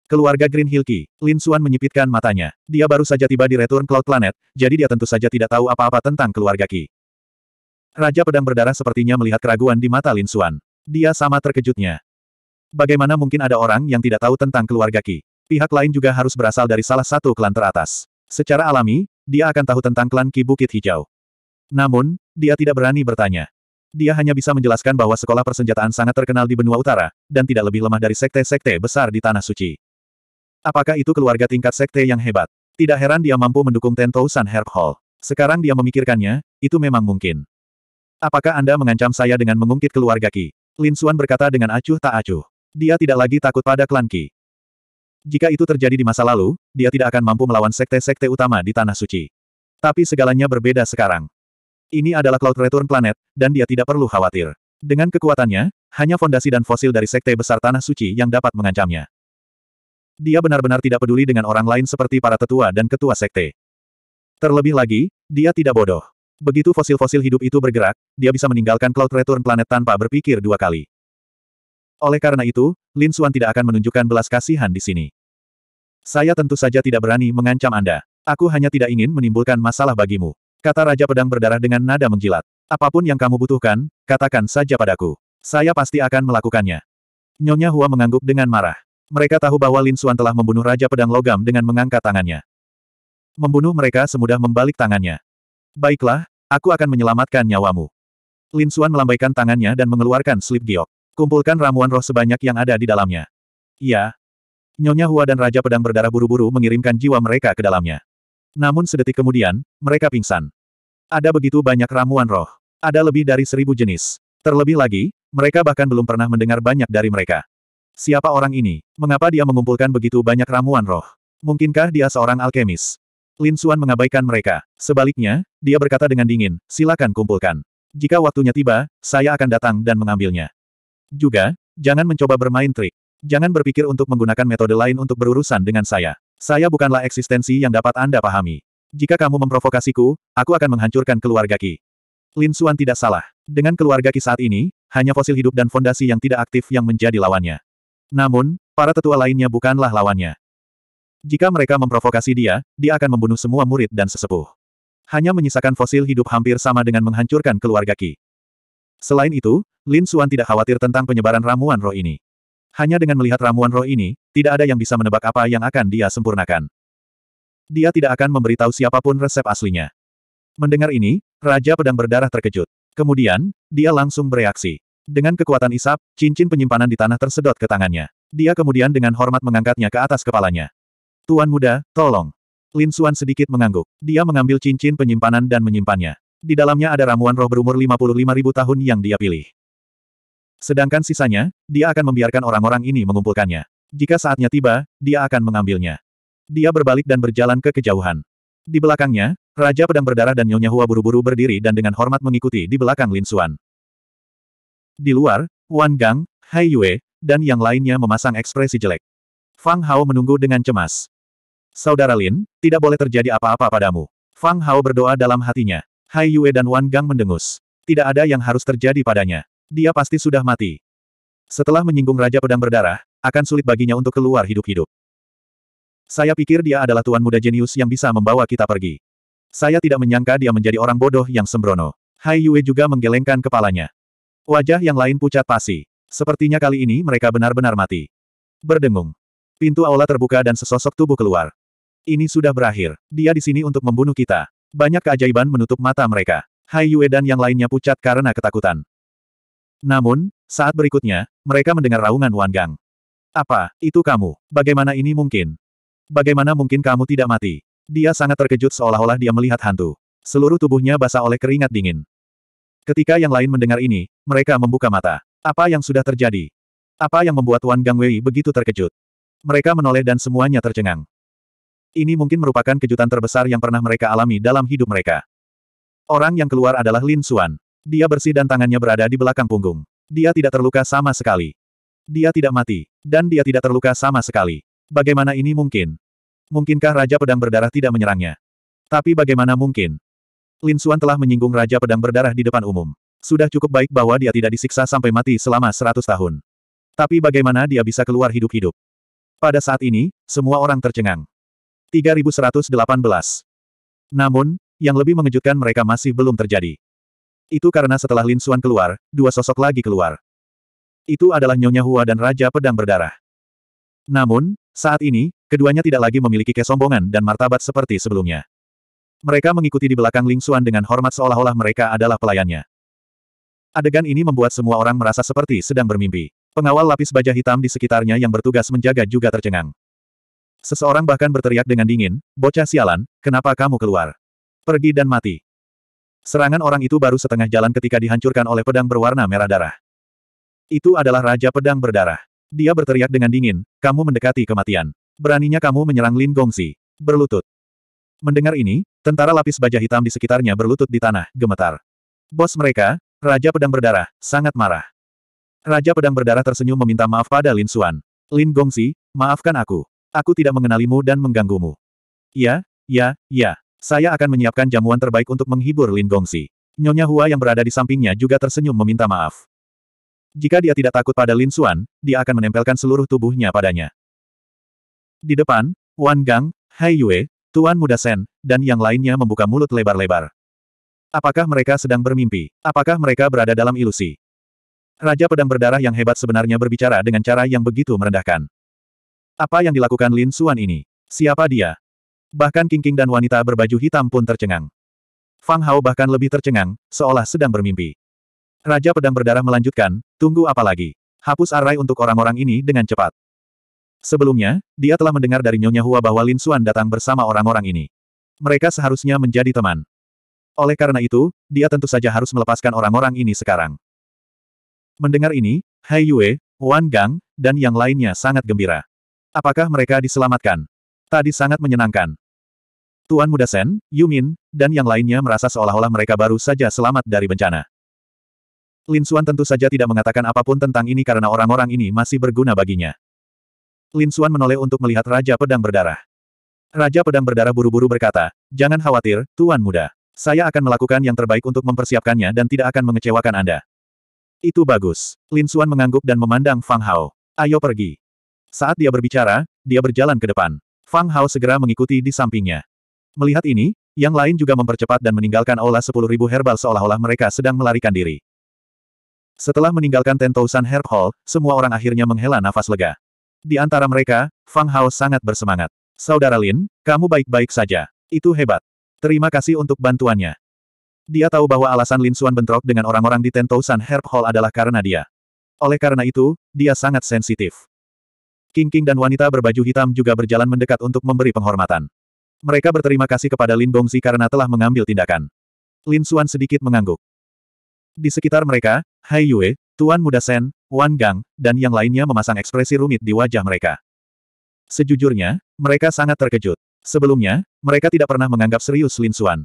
Keluarga Green Hill Qi, Lin Xuan menyipitkan matanya. Dia baru saja tiba di Return Cloud Planet, jadi dia tentu saja tidak tahu apa-apa tentang keluarga Qi. Raja Pedang Berdarah sepertinya melihat keraguan di mata Lin Xuan. Dia sama terkejutnya. Bagaimana mungkin ada orang yang tidak tahu tentang keluarga Qi? Pihak lain juga harus berasal dari salah satu klan teratas. Secara alami, dia akan tahu tentang klan Qi Bukit Hijau. Namun, dia tidak berani bertanya. Dia hanya bisa menjelaskan bahwa sekolah persenjataan sangat terkenal di benua utara, dan tidak lebih lemah dari sekte-sekte besar di Tanah Suci. Apakah itu keluarga tingkat sekte yang hebat? Tidak heran dia mampu mendukung Ten Thousand Herb Hall. Sekarang dia memikirkannya, itu memang mungkin. Apakah Anda mengancam saya dengan mengungkit keluarga Ki? Lin Xuan berkata dengan acuh tak acuh. Dia tidak lagi takut pada klan Ki. Jika itu terjadi di masa lalu, dia tidak akan mampu melawan sekte-sekte utama di Tanah Suci. Tapi segalanya berbeda sekarang. Ini adalah Cloud Return Planet, dan dia tidak perlu khawatir. Dengan kekuatannya, hanya fondasi dan fosil dari sekte besar Tanah Suci yang dapat mengancamnya. Dia benar-benar tidak peduli dengan orang lain seperti para tetua dan ketua sekte. Terlebih lagi, dia tidak bodoh. Begitu fosil-fosil hidup itu bergerak, dia bisa meninggalkan Cloud Return Planet tanpa berpikir dua kali. Oleh karena itu, Lin Xuan tidak akan menunjukkan belas kasihan di sini. Saya tentu saja tidak berani mengancam Anda. Aku hanya tidak ingin menimbulkan masalah bagimu. Kata Raja Pedang berdarah dengan nada menjilat. Apa pun yang kamu butuhkan, katakan saja padaku. Saya pasti akan melakukannya. Nyonya Hua mengangguk dengan marah. Mereka tahu bahwa Lin Xuan telah membunuh Raja Pedang Logam dengan mengangkat tangannya. Membunuh mereka semudah membalik tangannya. Baiklah, aku akan menyelamatkan nyawamu. Lin Xuan melambaikan tangannya dan mengeluarkan slip giok. Kumpulkan ramuan roh sebanyak yang ada di dalamnya. Iya. Nyonya Hua dan Raja Pedang Berdarah buru-buru mengirimkan jiwa mereka ke dalamnya. Namun sedetik kemudian, mereka pingsan. Ada begitu banyak ramuan roh. Ada lebih dari seribu jenis. Terlebih lagi, mereka bahkan belum pernah mendengar banyak dari mereka. Siapa orang ini? Mengapa dia mengumpulkan begitu banyak ramuan roh? Mungkinkah dia seorang alkemis? Lin Xuan mengabaikan mereka. Sebaliknya, dia berkata dengan dingin, silakan kumpulkan. Jika waktunya tiba, saya akan datang dan mengambilnya. Juga, jangan mencoba bermain trik. Jangan berpikir untuk menggunakan metode lain untuk berurusan dengan saya. Saya bukanlah eksistensi yang dapat Anda pahami. Jika kamu memprovokasiku, aku akan menghancurkan keluarga Ki. Lin Xuan tidak salah. Dengan keluarga Ki saat ini, hanya fosil hidup dan fondasi yang tidak aktif yang menjadi lawannya. Namun, para tetua lainnya bukanlah lawannya. Jika mereka memprovokasi dia, dia akan membunuh semua murid dan sesepuh. Hanya menyisakan fosil hidup hampir sama dengan menghancurkan keluarga Qi. Selain itu, Lin Xuan tidak khawatir tentang penyebaran ramuan roh ini. Hanya dengan melihat ramuan roh ini, tidak ada yang bisa menebak apa yang akan dia sempurnakan. Dia tidak akan memberitahu siapa pun resep aslinya. Mendengar ini, Raja Pedang Berdarah terkejut. Kemudian, dia langsung bereaksi. Dengan kekuatan isap, cincin penyimpanan di tanah tersedot ke tangannya. Dia kemudian dengan hormat mengangkatnya ke atas kepalanya. Tuan muda, tolong. Lin Xuan sedikit mengangguk. Dia mengambil cincin penyimpanan dan menyimpannya. Di dalamnya ada ramuan roh berumur 55 ribu tahun yang dia pilih. Sedangkan sisanya, dia akan membiarkan orang-orang ini mengumpulkannya. Jika saatnya tiba, dia akan mengambilnya. Dia berbalik dan berjalan ke kejauhan. Di belakangnya, Raja Pedang Berdarah dan Nyonya Hua buru-buru berdiri dan dengan hormat mengikuti di belakang Lin Xuan. Di luar, Wan Gang, Hai Yue, dan yang lainnya memasang ekspresi jelek. Fang Hao menunggu dengan cemas. Saudara Lin, tidak boleh terjadi apa-apa padamu. Fang Hao berdoa dalam hatinya. Hai Yue dan Wan Gang mendengus. Tidak ada yang harus terjadi padanya. Dia pasti sudah mati. Setelah menyinggung Raja Pedang Berdarah, akan sulit baginya untuk keluar hidup-hidup. Saya pikir dia adalah tuan muda jenius yang bisa membawa kita pergi. Saya tidak menyangka dia menjadi orang bodoh yang sembrono. Hai Yue juga menggelengkan kepalanya. Wajah yang lain pucat pasi. Sepertinya kali ini mereka benar-benar mati. Berdengung. Pintu aula terbuka dan sesosok tubuh keluar. Ini sudah berakhir. Dia di sini untuk membunuh kita. Banyak keajaiban menutup mata mereka. Hai Yue dan yang lainnya pucat karena ketakutan. Namun, saat berikutnya, mereka mendengar raungan Wan Gang. Apa, itu kamu? Bagaimana ini mungkin? Bagaimana mungkin kamu tidak mati? Dia sangat terkejut seolah-olah dia melihat hantu. Seluruh tubuhnya basah oleh keringat dingin. Ketika yang lain mendengar ini, mereka membuka mata. Apa yang sudah terjadi? Apa yang membuat Wan Gangwei begitu terkejut? Mereka menoleh dan semuanya tercengang. Ini mungkin merupakan kejutan terbesar yang pernah mereka alami dalam hidup mereka. Orang yang keluar adalah Lin Xuan. Dia bersih dan tangannya berada di belakang punggung. Dia tidak terluka sama sekali. Dia tidak mati. Dan dia tidak terluka sama sekali. Bagaimana ini mungkin? Mungkinkah Raja Pedang Berdarah tidak menyerangnya? Tapi bagaimana mungkin? Lin Xuan telah menyinggung Raja Pedang Berdarah di depan umum. Sudah cukup baik bahwa dia tidak disiksa sampai mati selama seratus tahun. Tapi bagaimana dia bisa keluar hidup-hidup? Pada saat ini, semua orang tercengang. 3118. Namun, yang lebih mengejutkan mereka masih belum terjadi. Itu karena setelah Lin Xuan keluar, dua sosok lagi keluar. Itu adalah Nyonya Hua dan Raja Pedang Berdarah. Namun, saat ini, keduanya tidak lagi memiliki kesombongan dan martabat seperti sebelumnya. Mereka mengikuti di belakang Ling Xuan dengan hormat seolah-olah mereka adalah pelayannya. Adegan ini membuat semua orang merasa seperti sedang bermimpi. Pengawal lapis baja hitam di sekitarnya yang bertugas menjaga juga tercengang. Seseorang bahkan berteriak dengan dingin, bocah sialan, kenapa kamu keluar? Pergi dan mati. Serangan orang itu baru setengah jalan ketika dihancurkan oleh pedang berwarna merah darah. Itu adalah Raja Pedang Berdarah. Dia berteriak dengan dingin, kamu mendekati kematian. Beraninya kamu menyerang Lin Gongxi. Berlutut. Mendengar ini, tentara lapis baja hitam di sekitarnya berlutut di tanah, gemetar. Bos mereka, Raja Pedang Berdarah, sangat marah. Raja Pedang Berdarah tersenyum meminta maaf pada Lin Xuan. Lin Gongxi, maafkan aku. Aku tidak mengenalimu dan mengganggumu. Ya, ya, ya. Saya akan menyiapkan jamuan terbaik untuk menghibur Lin Gongxi. Nyonya Hua yang berada di sampingnya juga tersenyum meminta maaf. Jika dia tidak takut pada Lin Xuan, dia akan menempelkan seluruh tubuhnya padanya. Di depan, Wan Gang, Hai Yue, Tuan Muda Sen, dan yang lainnya membuka mulut lebar-lebar. Apakah mereka sedang bermimpi? Apakah mereka berada dalam ilusi? Raja Pedang Berdarah yang hebat sebenarnya berbicara dengan cara yang begitu merendahkan. Apa yang dilakukan Lin Xuan ini? Siapa dia? Bahkan King King dan wanita berbaju hitam pun tercengang. Fang Hao bahkan lebih tercengang, seolah sedang bermimpi. Raja Pedang Berdarah melanjutkan, tunggu apa lagi? Hapus arai untuk orang-orang ini dengan cepat. Sebelumnya, dia telah mendengar dari Nyonya Hua bahwa Lin Xuan datang bersama orang-orang ini. Mereka seharusnya menjadi teman. Oleh karena itu, dia tentu saja harus melepaskan orang-orang ini sekarang. Mendengar ini, Hai Yue, Wan Gang, dan yang lainnya sangat gembira. Apakah mereka diselamatkan? Tadi sangat menyenangkan. Tuan Muda Sen, Yumin, dan yang lainnya merasa seolah-olah mereka baru saja selamat dari bencana. Lin Xuan tentu saja tidak mengatakan apa pun tentang ini karena orang-orang ini masih berguna baginya. Lin Xuan menoleh untuk melihat Raja Pedang Berdarah. Raja Pedang Berdarah buru-buru berkata, Jangan khawatir, Tuan Muda. Saya akan melakukan yang terbaik untuk mempersiapkannya dan tidak akan mengecewakan Anda. Itu bagus. Lin Xuan mengangguk dan memandang Fang Hao. Ayo pergi. Saat dia berbicara, dia berjalan ke depan. Fang Hao segera mengikuti di sampingnya. Melihat ini, yang lain juga mempercepat dan meninggalkan aula 10.000 herbal seolah-olah mereka sedang melarikan diri. Setelah meninggalkan Tentousan Herb Hall, semua orang akhirnya menghela nafas lega. Di antara mereka, Fang Hao sangat bersemangat. Saudara Lin, kamu baik-baik saja. Itu hebat. Terima kasih untuk bantuannya. Dia tahu bahwa alasan Lin Xuan bentrok dengan orang-orang di Tentousan Herb Hall adalah karena dia. Oleh karena itu, dia sangat sensitif. King King dan wanita berbaju hitam juga berjalan mendekat untuk memberi penghormatan. Mereka berterima kasih kepada Lin Gongxi karena telah mengambil tindakan. Lin Xuan sedikit mengangguk. Di sekitar mereka, Hai Yue, Tuan Muda Sen, Wan Gang, dan yang lainnya memasang ekspresi rumit di wajah mereka. Sejujurnya, mereka sangat terkejut. Sebelumnya, mereka tidak pernah menganggap serius Lin Xuan.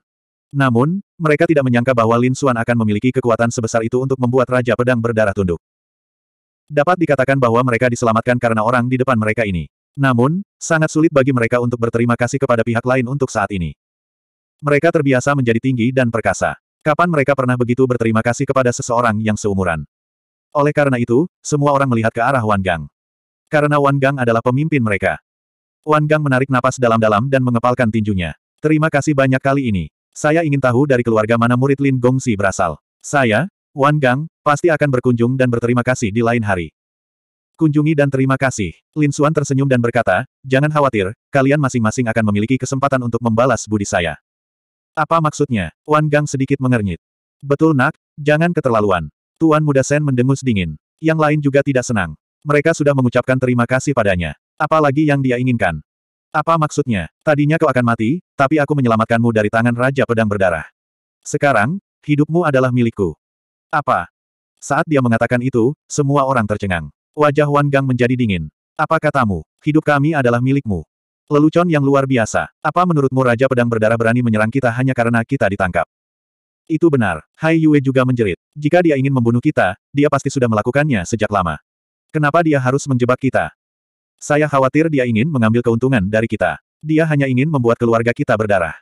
Namun, mereka tidak menyangka bahwa Lin Xuan akan memiliki kekuatan sebesar itu untuk membuat Raja Pedang berdarah tunduk. Dapat dikatakan bahwa mereka diselamatkan karena orang di depan mereka ini. Namun, sangat sulit bagi mereka untuk berterima kasih kepada pihak lain untuk saat ini. Mereka terbiasa menjadi tinggi dan perkasa. Kapan mereka pernah begitu berterima kasih kepada seseorang yang seumuran? Oleh karena itu, semua orang melihat ke arah Wan Gang. Karena Wan Gang adalah pemimpin mereka. Wan Gang menarik napas dalam-dalam dan mengepalkan tinjunya. Terima kasih banyak kali ini. Saya ingin tahu dari keluarga mana murid Lin Gongxi berasal. Saya, Wan Gang, pasti akan berkunjung dan berterima kasih di lain hari. Kunjungi dan terima kasih. Lin Xuan tersenyum dan berkata, jangan khawatir, kalian masing-masing akan memiliki kesempatan untuk membalas budi saya. Apa maksudnya? Wan Gang sedikit mengernyit. Betul nak, jangan keterlaluan. Tuan Muda Sen mendengus dingin. Yang lain juga tidak senang. Mereka sudah mengucapkan terima kasih padanya. Apalagi yang dia inginkan. Apa maksudnya? Tadinya kau akan mati, tapi aku menyelamatkanmu dari tangan Raja Pedang Berdarah. Sekarang, hidupmu adalah milikku. Apa? Saat dia mengatakan itu, semua orang tercengang. Wajah Wan Gang menjadi dingin. Apa katamu? Hidup kami adalah milikmu. Lelucon yang luar biasa. Apa menurutmu Raja Pedang Berdarah berani menyerang kita hanya karena kita ditangkap? Itu benar. Hai Yue juga menjerit. Jika dia ingin membunuh kita, dia pasti sudah melakukannya sejak lama. Kenapa dia harus menjebak kita? Saya khawatir dia ingin mengambil keuntungan dari kita. Dia hanya ingin membuat keluarga kita berdarah.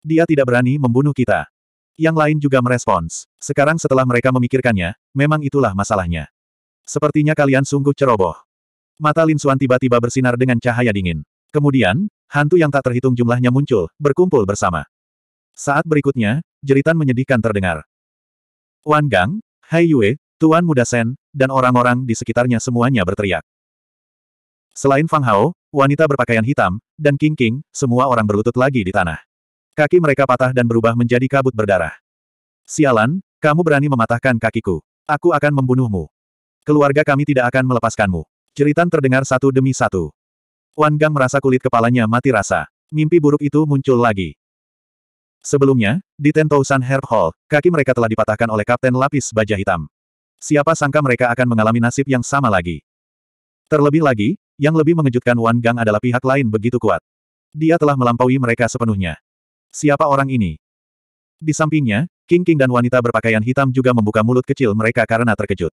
Dia tidak berani membunuh kita. Yang lain juga merespons. Sekarang setelah mereka memikirkannya, memang itulah masalahnya. Sepertinya kalian sungguh ceroboh. Mata Lin Xuan tiba-tiba bersinar dengan cahaya dingin. Kemudian, hantu yang tak terhitung jumlahnya muncul, berkumpul bersama. Saat berikutnya, jeritan menyedihkan terdengar. Wan Gang, Hai Yue, Tuan Muda Sen, dan orang-orang di sekitarnya semuanya berteriak. Selain Fang Hao, wanita berpakaian hitam, dan King King, semua orang berlutut lagi di tanah. Kaki mereka patah dan berubah menjadi kabut berdarah. Sialan, kamu berani mematahkan kakiku. Aku akan membunuhmu. Keluarga kami tidak akan melepaskanmu. Jeritan terdengar satu demi satu. Wan Gang merasa kulit kepalanya mati rasa. Mimpi buruk itu muncul lagi. Sebelumnya, di Tentousan Herb Hall, kaki mereka telah dipatahkan oleh Kapten Lapis Baja Hitam. Siapa sangka mereka akan mengalami nasib yang sama lagi. Terlebih lagi, yang lebih mengejutkan Wan Gang adalah pihak lain begitu kuat. Dia telah melampaui mereka sepenuhnya. Siapa orang ini? Di sampingnya, King King dan wanita berpakaian hitam juga membuka mulut kecil mereka karena terkejut.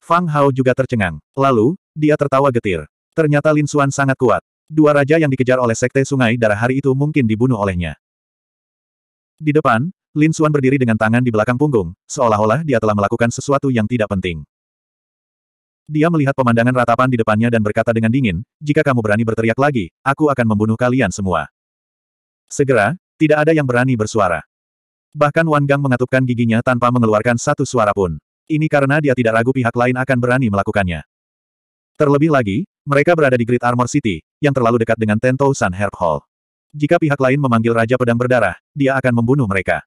Fang Hao juga tercengang. Lalu, dia tertawa getir. Ternyata Lin Xuan sangat kuat. Dua raja yang dikejar oleh Sekte Sungai Darah hari itu mungkin dibunuh olehnya. Di depan, Lin Xuan berdiri dengan tangan di belakang punggung, seolah-olah dia telah melakukan sesuatu yang tidak penting. Dia melihat pemandangan ratapan di depannya dan berkata dengan dingin, jika kamu berani berteriak lagi, aku akan membunuh kalian semua. Segera, tidak ada yang berani bersuara. Bahkan Wan Gang mengatupkan giginya tanpa mengeluarkan satu suara pun. Ini karena dia tidak ragu pihak lain akan berani melakukannya. Terlebih lagi, mereka berada di Great Armor City, yang terlalu dekat dengan Tentousan Herb Hall. Jika pihak lain memanggil Raja Pedang Berdarah, dia akan membunuh mereka.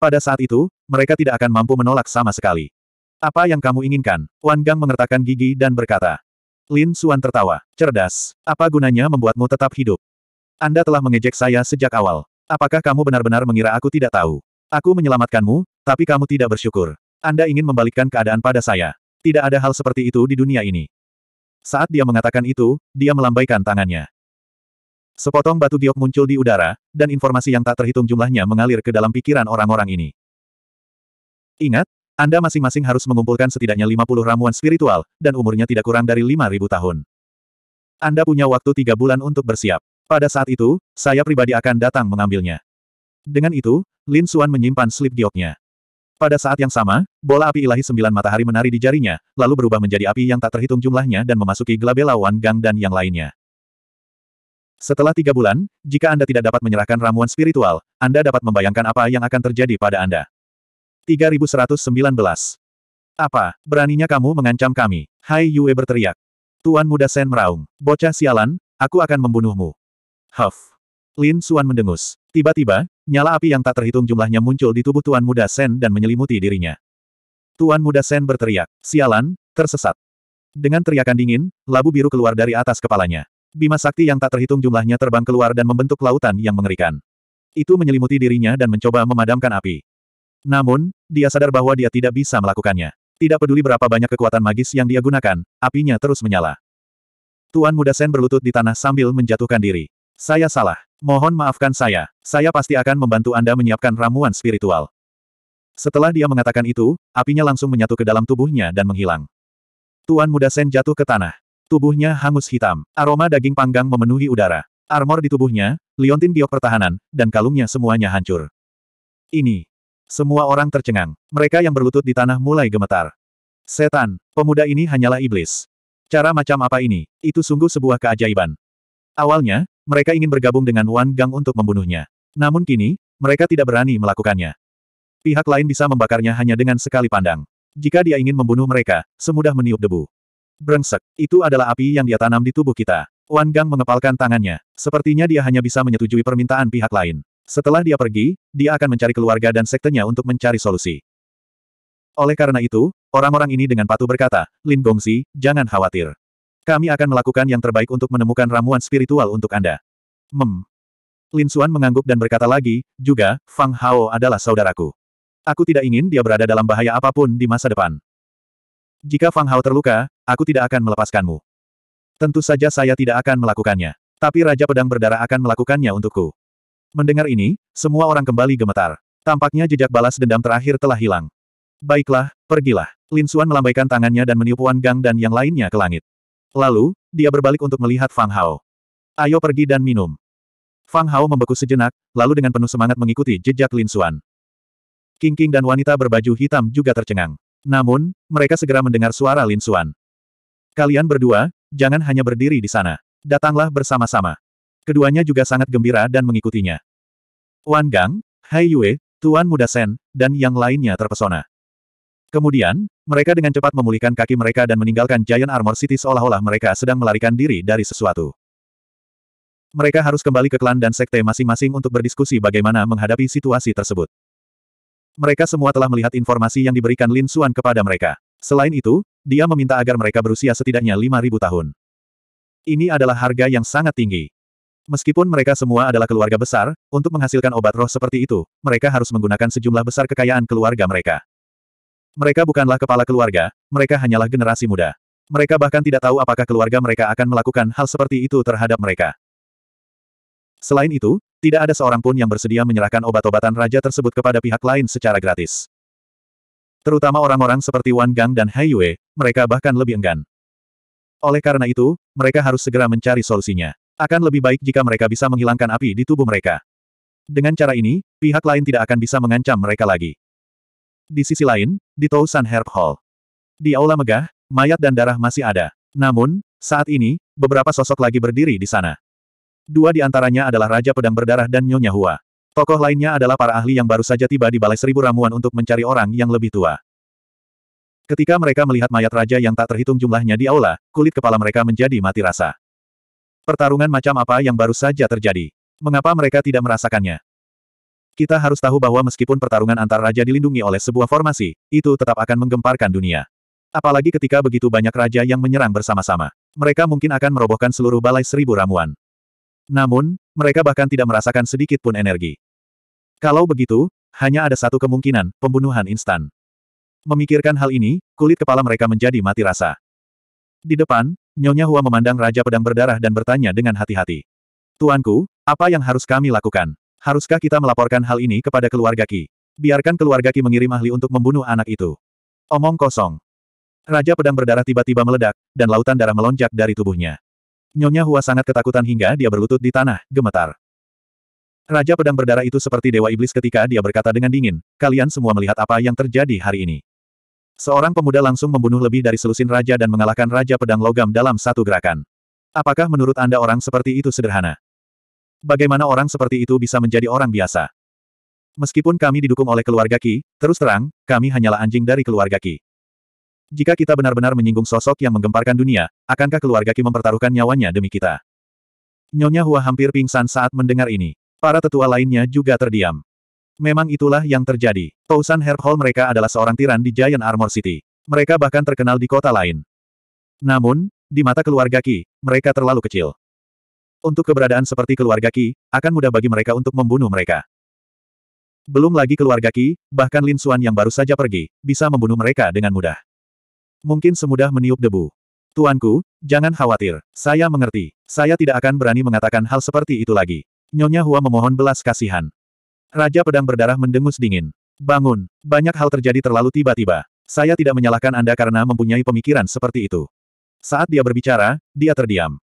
Pada saat itu, mereka tidak akan mampu menolak sama sekali. Apa yang kamu inginkan? Wan Gang mengertakkan gigi dan berkata. Lin Xuan tertawa. Cerdas. Apa gunanya membuatmu tetap hidup? Anda telah mengejek saya sejak awal. Apakah kamu benar-benar mengira aku tidak tahu? Aku menyelamatkanmu, tapi kamu tidak bersyukur. Anda ingin membalikkan keadaan pada saya. Tidak ada hal seperti itu di dunia ini. Saat dia mengatakan itu, dia melambaikan tangannya. Sepotong batu giok muncul di udara, dan informasi yang tak terhitung jumlahnya mengalir ke dalam pikiran orang-orang ini. Ingat, Anda masing-masing harus mengumpulkan setidaknya 50 ramuan spiritual, dan umurnya tidak kurang dari 5.000 tahun. Anda punya waktu tiga bulan untuk bersiap. Pada saat itu, saya pribadi akan datang mengambilnya. Dengan itu, Lin Xuan menyimpan slip gioknya. Pada saat yang sama, bola api ilahi sembilan matahari menari di jarinya, lalu berubah menjadi api yang tak terhitung jumlahnya dan memasuki gelabela Wan Gang dan yang lainnya. Setelah tiga bulan, jika Anda tidak dapat menyerahkan ramuan spiritual, Anda dapat membayangkan apa yang akan terjadi pada Anda. 3119. Apa, beraninya kamu mengancam kami? Hai Yue berteriak. Tuan Muda Sen meraung. Bocah sialan, aku akan membunuhmu. Huff. Lin Suan mendengus. Tiba-tiba, nyala api yang tak terhitung jumlahnya muncul di tubuh Tuan Muda Sen dan menyelimuti dirinya. Tuan Muda Sen berteriak. Sialan, tersesat. Dengan teriakan dingin, labu biru keluar dari atas kepalanya. Bima sakti yang tak terhitung jumlahnya terbang keluar dan membentuk lautan yang mengerikan. Itu menyelimuti dirinya dan mencoba memadamkan api. Namun, dia sadar bahwa dia tidak bisa melakukannya. Tidak peduli berapa banyak kekuatan magis yang dia gunakan, apinya terus menyala. Tuan Muda Sen berlutut di tanah sambil menjatuhkan diri. Saya salah. Mohon maafkan saya. Saya pasti akan membantu Anda menyiapkan ramuan spiritual. Setelah dia mengatakan itu, apinya langsung menyatu ke dalam tubuhnya dan menghilang. Tuan Muda Sen jatuh ke tanah. Tubuhnya hangus hitam. Aroma daging panggang memenuhi udara. Armor di tubuhnya, liontin giok pertahanan, dan kalungnya semuanya hancur. Ini. Semua orang tercengang. Mereka yang berlutut di tanah mulai gemetar. Setan, pemuda ini hanyalah iblis. Cara macam apa ini? Itu sungguh sebuah keajaiban. Awalnya, mereka ingin bergabung dengan Wan Gang untuk membunuhnya. Namun kini, mereka tidak berani melakukannya. Pihak lain bisa membakarnya hanya dengan sekali pandang. Jika dia ingin membunuh mereka, semudah meniup debu. Brengsek, itu adalah api yang dia tanam di tubuh kita. Wan Gang mengepalkan tangannya. Sepertinya dia hanya bisa menyetujui permintaan pihak lain. Setelah dia pergi, dia akan mencari keluarga dan sektenya untuk mencari solusi. Oleh karena itu, orang-orang ini dengan patuh berkata, Lin Gongxi, jangan khawatir. Kami akan melakukan yang terbaik untuk menemukan ramuan spiritual untuk Anda. Mem. Lin Xuan mengangguk dan berkata lagi, juga, Fang Hao adalah saudaraku. Aku tidak ingin dia berada dalam bahaya apa pun di masa depan. Jika Fang Hao terluka, aku tidak akan melepaskanmu. Tentu saja saya tidak akan melakukannya. Tapi Raja Pedang Berdarah akan melakukannya untukku. Mendengar ini, semua orang kembali gemetar. Tampaknya jejak balas dendam terakhir telah hilang. Baiklah, pergilah. Lin Xuan melambaikan tangannya dan meniup Wan Gang dan yang lainnya ke langit. Lalu, dia berbalik untuk melihat Fang Hao. Ayo pergi dan minum. Fang Hao membeku sejenak, lalu dengan penuh semangat mengikuti jejak Lin Xuan. King King dan wanita berbaju hitam juga tercengang. Namun, mereka segera mendengar suara Lin Xuan. Kalian berdua, jangan hanya berdiri di sana. Datanglah bersama-sama. Keduanya juga sangat gembira dan mengikutinya. Wan Gang, Hai Yue, Tuan Muda Sen, dan yang lainnya terpesona. Kemudian, mereka dengan cepat memulihkan kaki mereka dan meninggalkan Giant Armor City seolah-olah mereka sedang melarikan diri dari sesuatu. Mereka harus kembali ke klan dan sekte masing-masing untuk berdiskusi bagaimana menghadapi situasi tersebut. Mereka semua telah melihat informasi yang diberikan Lin Xuan kepada mereka. Selain itu, dia meminta agar mereka berusia setidaknya 5.000 tahun. Ini adalah harga yang sangat tinggi. Meskipun mereka semua adalah keluarga besar, untuk menghasilkan obat roh seperti itu, mereka harus menggunakan sejumlah besar kekayaan keluarga mereka. Mereka bukanlah kepala keluarga, mereka hanyalah generasi muda. Mereka bahkan tidak tahu apakah keluarga mereka akan melakukan hal seperti itu terhadap mereka. Selain itu, tidak ada seorang pun yang bersedia menyerahkan obat-obatan raja tersebut kepada pihak lain secara gratis. Terutama orang-orang seperti Wan Gang dan Hai Yue, mereka bahkan lebih enggan. Oleh karena itu, mereka harus segera mencari solusinya. Akan lebih baik jika mereka bisa menghilangkan api di tubuh mereka. Dengan cara ini, pihak lain tidak akan bisa mengancam mereka lagi. Di sisi lain, di Tousan Herb Hall. Di aula megah, mayat dan darah masih ada. Namun, saat ini, beberapa sosok lagi berdiri di sana. Dua di antaranya adalah Raja Pedang Berdarah dan Nyonya Hua. Tokoh lainnya adalah para ahli yang baru saja tiba di Balai Seribu Ramuan untuk mencari orang yang lebih tua. Ketika mereka melihat mayat raja yang tak terhitung jumlahnya di aula, kulit kepala mereka menjadi mati rasa. Pertarungan macam apa yang baru saja terjadi? Mengapa mereka tidak merasakannya? Kita harus tahu bahwa meskipun pertarungan antar raja dilindungi oleh sebuah formasi, itu tetap akan menggemparkan dunia. Apalagi ketika begitu banyak raja yang menyerang bersama-sama. Mereka mungkin akan merobohkan seluruh balai seribu ramuan. Namun, mereka bahkan tidak merasakan sedikit pun energi. Kalau begitu, hanya ada satu kemungkinan, pembunuhan instan. Memikirkan hal ini, kulit kepala mereka menjadi mati rasa. Di depan, Nyonya Hua memandang Raja Pedang Berdarah dan bertanya dengan hati-hati. Tuanku, apa yang harus kami lakukan? Haruskah kita melaporkan hal ini kepada keluarga Ki? Biarkan keluarga Ki mengirim ahli untuk membunuh anak itu. Omong kosong. Raja Pedang Berdarah tiba-tiba meledak, dan lautan darah melonjak dari tubuhnya. Nyonya Hua sangat ketakutan hingga dia berlutut di tanah, gemetar. Raja Pedang Berdarah itu seperti Dewa Iblis ketika dia berkata dengan dingin, kalian semua melihat apa yang terjadi hari ini. Seorang pemuda langsung membunuh lebih dari selusin raja dan mengalahkan Raja Pedang Logam dalam satu gerakan. Apakah menurut Anda orang seperti itu sederhana? Bagaimana orang seperti itu bisa menjadi orang biasa? Meskipun kami didukung oleh keluarga Ki, terus terang, kami hanyalah anjing dari keluarga Ki. Jika kita benar-benar menyinggung sosok yang menggemparkan dunia, akankah keluarga Ki mempertaruhkan nyawanya demi kita? Nyonya Hua hampir pingsan saat mendengar ini. Para tetua lainnya juga terdiam. Memang itulah yang terjadi. Tousan Herb Hall mereka adalah seorang tiran di Giant Armor City. Mereka bahkan terkenal di kota lain. Namun, di mata keluarga Ki, mereka terlalu kecil. Untuk keberadaan seperti keluarga Ki, akan mudah bagi mereka untuk membunuh mereka. Belum lagi keluarga Ki, bahkan Lin Xuan yang baru saja pergi, bisa membunuh mereka dengan mudah. Mungkin semudah meniup debu. Tuanku, jangan khawatir. Saya mengerti. Saya tidak akan berani mengatakan hal seperti itu lagi. Nyonya Hua memohon belas kasihan. Raja Pedang Berdarah mendengus dingin. Bangun. Banyak hal terjadi terlalu tiba-tiba. Saya tidak menyalahkan Anda karena mempunyai pemikiran seperti itu. Saat dia berbicara, dia terdiam.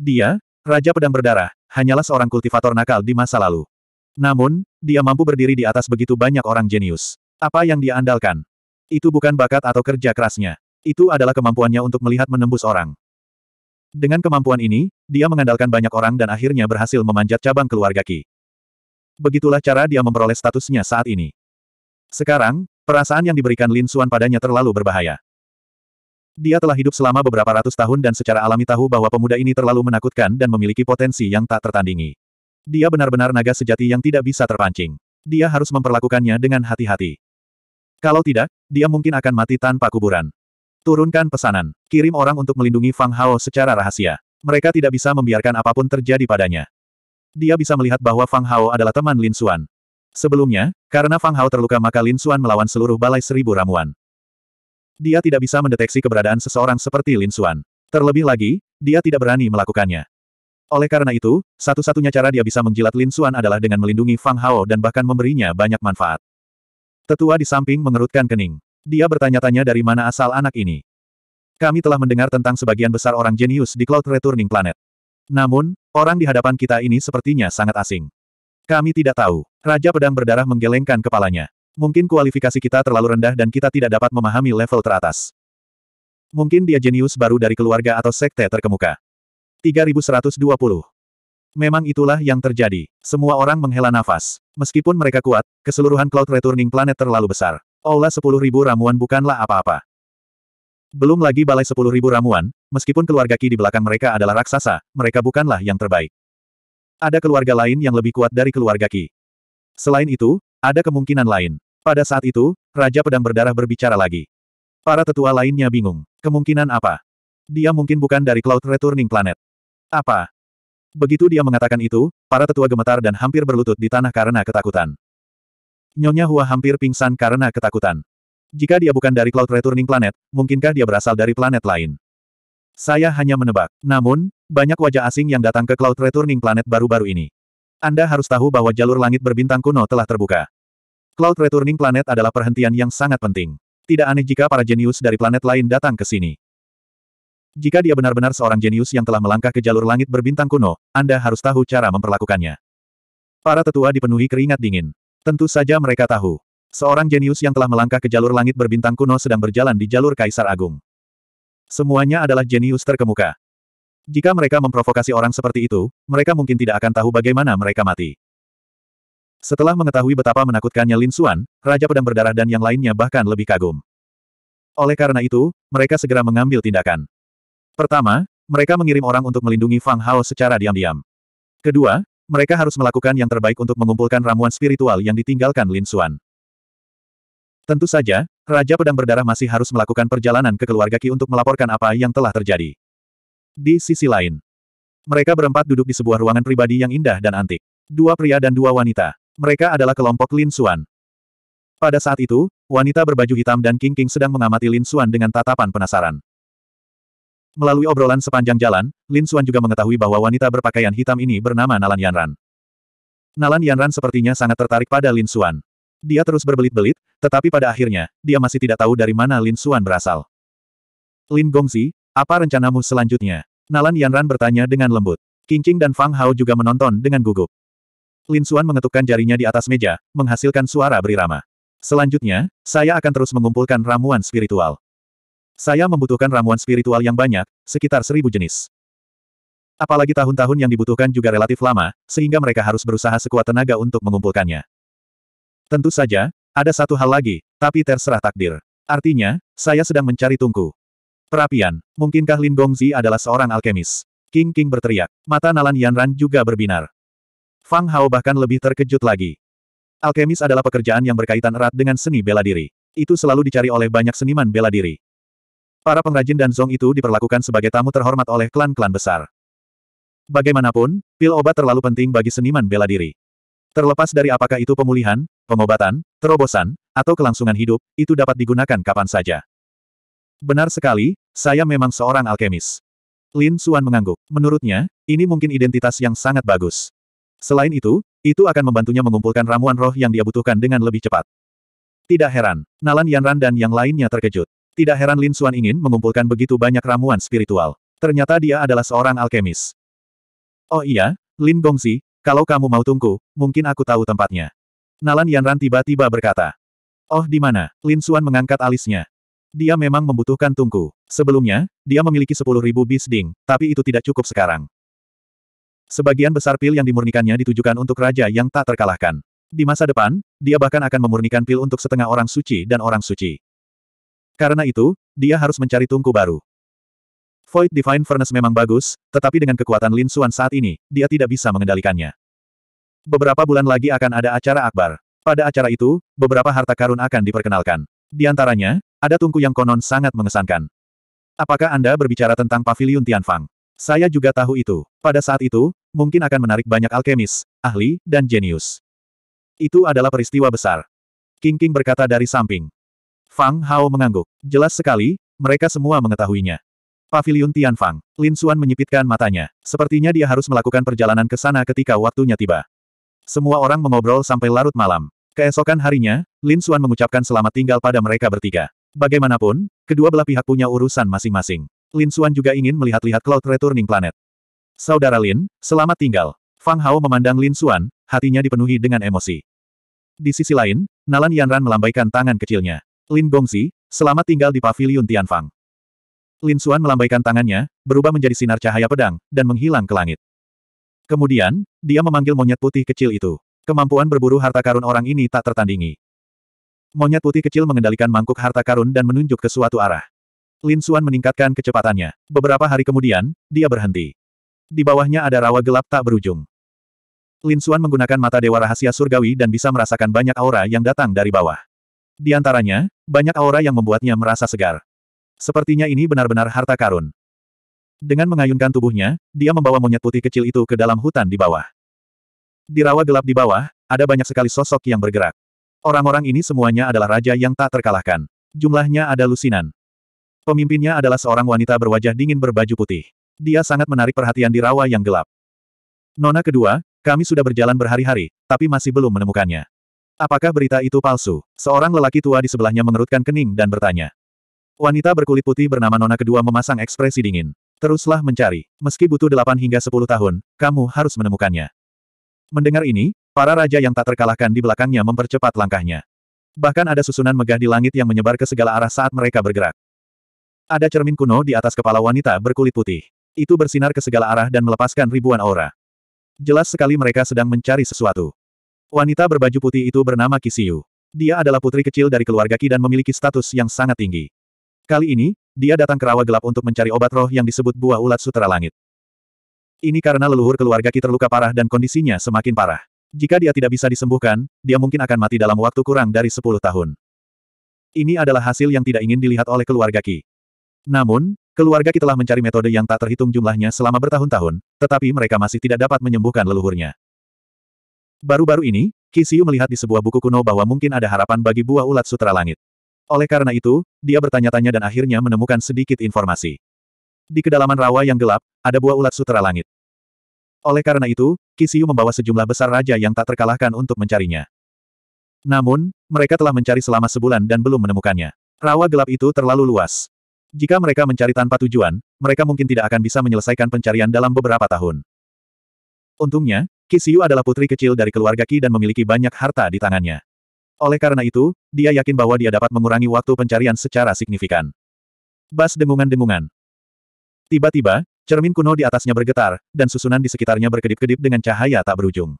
Dia, Raja Pedang Berdarah, hanyalah seorang kultivator nakal di masa lalu. Namun, dia mampu berdiri di atas begitu banyak orang jenius. Apa yang dia andalkan? Itu bukan bakat atau kerja kerasnya. Itu adalah kemampuannya untuk melihat menembus orang. Dengan kemampuan ini, dia mengandalkan banyak orang dan akhirnya berhasil memanjat cabang keluarga Qi. Begitulah cara dia memperoleh statusnya saat ini. Sekarang, perasaan yang diberikan Lin Xuan padanya terlalu berbahaya. Dia telah hidup selama beberapa ratus tahun dan secara alami tahu bahwa pemuda ini terlalu menakutkan dan memiliki potensi yang tak tertandingi. Dia benar-benar naga sejati yang tidak bisa terpancing. Dia harus memperlakukannya dengan hati-hati. Kalau tidak, dia mungkin akan mati tanpa kuburan. Turunkan pesanan. Kirim orang untuk melindungi Fang Hao secara rahasia. Mereka tidak bisa membiarkan apa pun terjadi padanya. Dia bisa melihat bahwa Fang Hao adalah teman Lin Xuan. Sebelumnya, karena Fang Hao terluka maka Lin Xuan melawan seluruh balai seribu ramuan. Dia tidak bisa mendeteksi keberadaan seseorang seperti Lin Xuan. Terlebih lagi, dia tidak berani melakukannya. Oleh karena itu, satu-satunya cara dia bisa menjilat Lin Xuan adalah dengan melindungi Fang Hao dan bahkan memberinya banyak manfaat. Tetua di samping mengerutkan kening. Dia bertanya-tanya dari mana asal anak ini. Kami telah mendengar tentang sebagian besar orang jenius di Cloud Returning Planet. Namun, orang di hadapan kita ini sepertinya sangat asing. Kami tidak tahu. Raja Pedang Berdarah menggelengkan kepalanya. Mungkin kualifikasi kita terlalu rendah dan kita tidak dapat memahami level teratas. Mungkin dia jenius baru dari keluarga atau sekte terkemuka. 3120. Memang itulah yang terjadi. Semua orang menghela nafas. Meskipun mereka kuat, keseluruhan Cloud Returning Planet terlalu besar. Aula sepuluh ribu ramuan bukanlah apa-apa. Belum lagi balai sepuluh ribu ramuan, meskipun keluarga Ki di belakang mereka adalah raksasa, mereka bukanlah yang terbaik. Ada keluarga lain yang lebih kuat dari keluarga Ki. Selain itu, ada kemungkinan lain. Pada saat itu, Raja Pedang Berdarah berbicara lagi. Para tetua lainnya bingung. Kemungkinan apa? Dia mungkin bukan dari Cloud Returning Planet. Apa? Begitu dia mengatakan itu, para tetua gemetar dan hampir berlutut di tanah karena ketakutan. Nyonya Hua hampir pingsan karena ketakutan. Jika dia bukan dari Cloud Returning Planet, mungkinkah dia berasal dari planet lain? Saya hanya menebak. Namun, banyak wajah asing yang datang ke Cloud Returning Planet baru-baru ini. Anda harus tahu bahwa jalur langit berbintang kuno telah terbuka. Cloud Returning Planet adalah perhentian yang sangat penting. Tidak aneh jika para jenius dari planet lain datang ke sini. Jika dia benar-benar seorang jenius yang telah melangkah ke jalur langit berbintang kuno, Anda harus tahu cara memperlakukannya. Para tetua dipenuhi keringat dingin. Tentu saja mereka tahu. Seorang jenius yang telah melangkah ke jalur langit berbintang kuno sedang berjalan di jalur Kaisar Agung. Semuanya adalah jenius terkemuka. Jika mereka memprovokasi orang seperti itu, mereka mungkin tidak akan tahu bagaimana mereka mati. Setelah mengetahui betapa menakutkannya Lin Xuan, Raja Pedang Berdarah dan yang lainnya bahkan lebih kagum. Oleh karena itu, mereka segera mengambil tindakan. Pertama, mereka mengirim orang untuk melindungi Fang Hao secara diam-diam. Kedua, mereka harus melakukan yang terbaik untuk mengumpulkan ramuan spiritual yang ditinggalkan Lin Xuan. Tentu saja, Raja Pedang Berdarah masih harus melakukan perjalanan ke keluarga Qi untuk melaporkan apa yang telah terjadi. Di sisi lain, mereka berempat duduk di sebuah ruangan pribadi yang indah dan antik. Dua pria dan dua wanita. Mereka adalah kelompok Lin Xuan. Pada saat itu, wanita berbaju hitam dan King King sedang mengamati Lin Xuan dengan tatapan penasaran. Melalui obrolan sepanjang jalan, Lin Xuan juga mengetahui bahwa wanita berpakaian hitam ini bernama Nalan Yanran. Nalan Yanran sepertinya sangat tertarik pada Lin Xuan. Dia terus berbelit-belit, tetapi pada akhirnya, dia masih tidak tahu dari mana Lin Xuan berasal. Lin Gongzi, apa rencanamu selanjutnya? Nalan Yanran bertanya dengan lembut. Qingqing dan Fang Hao juga menonton dengan gugup. Lin Xuan mengetukkan jarinya di atas meja, menghasilkan suara berirama. Selanjutnya, saya akan terus mengumpulkan ramuan spiritual. Saya membutuhkan ramuan spiritual yang banyak, sekitar seribu jenis. Apalagi tahun-tahun yang dibutuhkan juga relatif lama, sehingga mereka harus berusaha sekuat tenaga untuk mengumpulkannya. Tentu saja, ada satu hal lagi, tapi terserah takdir. Artinya, saya sedang mencari tungku. Perapian, mungkinkah Lin Gongzi adalah seorang alkemis? King King berteriak. Mata Nalan Yanran juga berbinar. Fang Hao bahkan lebih terkejut lagi. Alkemis adalah pekerjaan yang berkaitan erat dengan seni bela diri. Itu selalu dicari oleh banyak seniman bela diri. Para pengrajin dan zong itu diperlakukan sebagai tamu terhormat oleh klan-klan besar. Bagaimanapun, pil obat terlalu penting bagi seniman bela diri. Terlepas dari apakah itu pemulihan, pengobatan, terobosan, atau kelangsungan hidup, itu dapat digunakan kapan saja. Benar sekali, saya memang seorang alkemis. Lin Xuan mengangguk. Menurutnya, ini mungkin identitas yang sangat bagus. Selain itu, itu akan membantunya mengumpulkan ramuan roh yang dia butuhkan dengan lebih cepat. Tidak heran, Nalan Yanran dan yang lainnya terkejut. Tidak heran Lin Xuan ingin mengumpulkan begitu banyak ramuan spiritual. Ternyata dia adalah seorang alkemis. Oh iya, Lin Gongxi, kalau kamu mau tunggu, mungkin aku tahu tempatnya. Nalan Yanran tiba-tiba berkata. Oh di mana? Lin Xuan mengangkat alisnya. Dia memang membutuhkan tungku. Sebelumnya, dia memiliki 10.000 bisding, tapi itu tidak cukup sekarang. Sebagian besar pil yang dimurnikannya ditujukan untuk raja yang tak terkalahkan. Di masa depan, dia bahkan akan memurnikan pil untuk setengah orang suci dan orang suci. Karena itu, dia harus mencari tungku baru. Void Divine Furnace memang bagus, tetapi dengan kekuatan Lin Xuan saat ini, dia tidak bisa mengendalikannya. Beberapa bulan lagi akan ada acara akbar. Pada acara itu, beberapa harta karun akan diperkenalkan. Di antaranya, ada tungku yang konon sangat mengesankan. Apakah Anda berbicara tentang pavilion Tianfang? Saya juga tahu itu. Pada saat itu, mungkin akan menarik banyak alkemis, ahli, dan jenius. Itu adalah peristiwa besar. King King berkata dari samping. Fang Hao mengangguk. Jelas sekali, mereka semua mengetahuinya. Pavilion Tianfang. Lin Xuan menyipitkan matanya. Sepertinya dia harus melakukan perjalanan ke sana ketika waktunya tiba. Semua orang mengobrol sampai larut malam. Keesokan harinya, Lin Xuan mengucapkan selamat tinggal pada mereka bertiga. Bagaimanapun, kedua belah pihak punya urusan masing-masing. Lin Xuan juga ingin melihat-lihat Cloud Returning Planet. Saudara Lin, selamat tinggal. Fang Hao memandang Lin Xuan, hatinya dipenuhi dengan emosi. Di sisi lain, Nalan Yanran melambaikan tangan kecilnya. Lin Gongxi, selamat tinggal di Pavilion Tianfang. Lin Xuan melambaikan tangannya, berubah menjadi sinar cahaya pedang, dan menghilang ke langit. Kemudian, dia memanggil monyet putih kecil itu. Kemampuan berburu harta karun orang ini tak tertandingi. Monyet putih kecil mengendalikan mangkuk harta karun dan menunjuk ke suatu arah. Lin Xuan meningkatkan kecepatannya. Beberapa hari kemudian, dia berhenti. Di bawahnya ada rawa gelap tak berujung. Lin Xuan menggunakan mata dewa rahasia surgawi dan bisa merasakan banyak aura yang datang dari bawah. Di antaranya, banyak aura yang membuatnya merasa segar. Sepertinya ini benar-benar harta karun. Dengan mengayunkan tubuhnya, dia membawa monyet putih kecil itu ke dalam hutan di bawah. Di rawa gelap di bawah, ada banyak sekali sosok yang bergerak. Orang-orang ini semuanya adalah raja yang tak terkalahkan. Jumlahnya ada lusinan. Pemimpinnya adalah seorang wanita berwajah dingin berbaju putih. Dia sangat menarik perhatian di rawa yang gelap. Nona kedua, kami sudah berjalan berhari-hari, tapi masih belum menemukannya. Apakah berita itu palsu? Seorang lelaki tua di sebelahnya mengerutkan kening dan bertanya. Wanita berkulit putih bernama Nona kedua memasang ekspresi dingin. Teruslah mencari. Meski butuh 8 hingga 10 tahun, kamu harus menemukannya. Mendengar ini, para raja yang tak terkalahkan di belakangnya mempercepat langkahnya. Bahkan ada susunan megah di langit yang menyebar ke segala arah saat mereka bergerak. Ada cermin kuno di atas kepala wanita berkulit putih. Itu bersinar ke segala arah dan melepaskan ribuan aura. Jelas sekali mereka sedang mencari sesuatu. Wanita berbaju putih itu bernama Kisiyu. Dia adalah putri kecil dari keluarga Ki dan memiliki status yang sangat tinggi. Kali ini, dia datang ke rawa gelap untuk mencari obat roh yang disebut buah ulat sutra langit. Ini karena leluhur keluarga Ki terluka parah dan kondisinya semakin parah. Jika dia tidak bisa disembuhkan, dia mungkin akan mati dalam waktu kurang dari 10 tahun. Ini adalah hasil yang tidak ingin dilihat oleh keluarga Ki. Namun, keluarga Ki telah mencari metode yang tak terhitung jumlahnya selama bertahun-tahun, tetapi mereka masih tidak dapat menyembuhkan leluhurnya. Baru-baru ini, Ki Siu melihat di sebuah buku kuno bahwa mungkin ada harapan bagi buah ulat sutra langit. Oleh karena itu, dia bertanya-tanya dan akhirnya menemukan sedikit informasi. Di kedalaman rawa yang gelap, ada buah ulat sutra langit. Oleh karena itu, Kisiu membawa sejumlah besar raja yang tak terkalahkan untuk mencarinya. Namun, mereka telah mencari selama sebulan dan belum menemukannya. Rawa gelap itu terlalu luas. Jika mereka mencari tanpa tujuan, mereka mungkin tidak akan bisa menyelesaikan pencarian dalam beberapa tahun. Untungnya, Kisiu adalah putri kecil dari keluarga Ki dan memiliki banyak harta di tangannya. Oleh karena itu, dia yakin bahwa dia dapat mengurangi waktu pencarian secara signifikan. Bas dengungan-dengungan. Tiba-tiba, cermin kuno di atasnya bergetar, dan susunan di sekitarnya berkedip-kedip dengan cahaya tak berujung.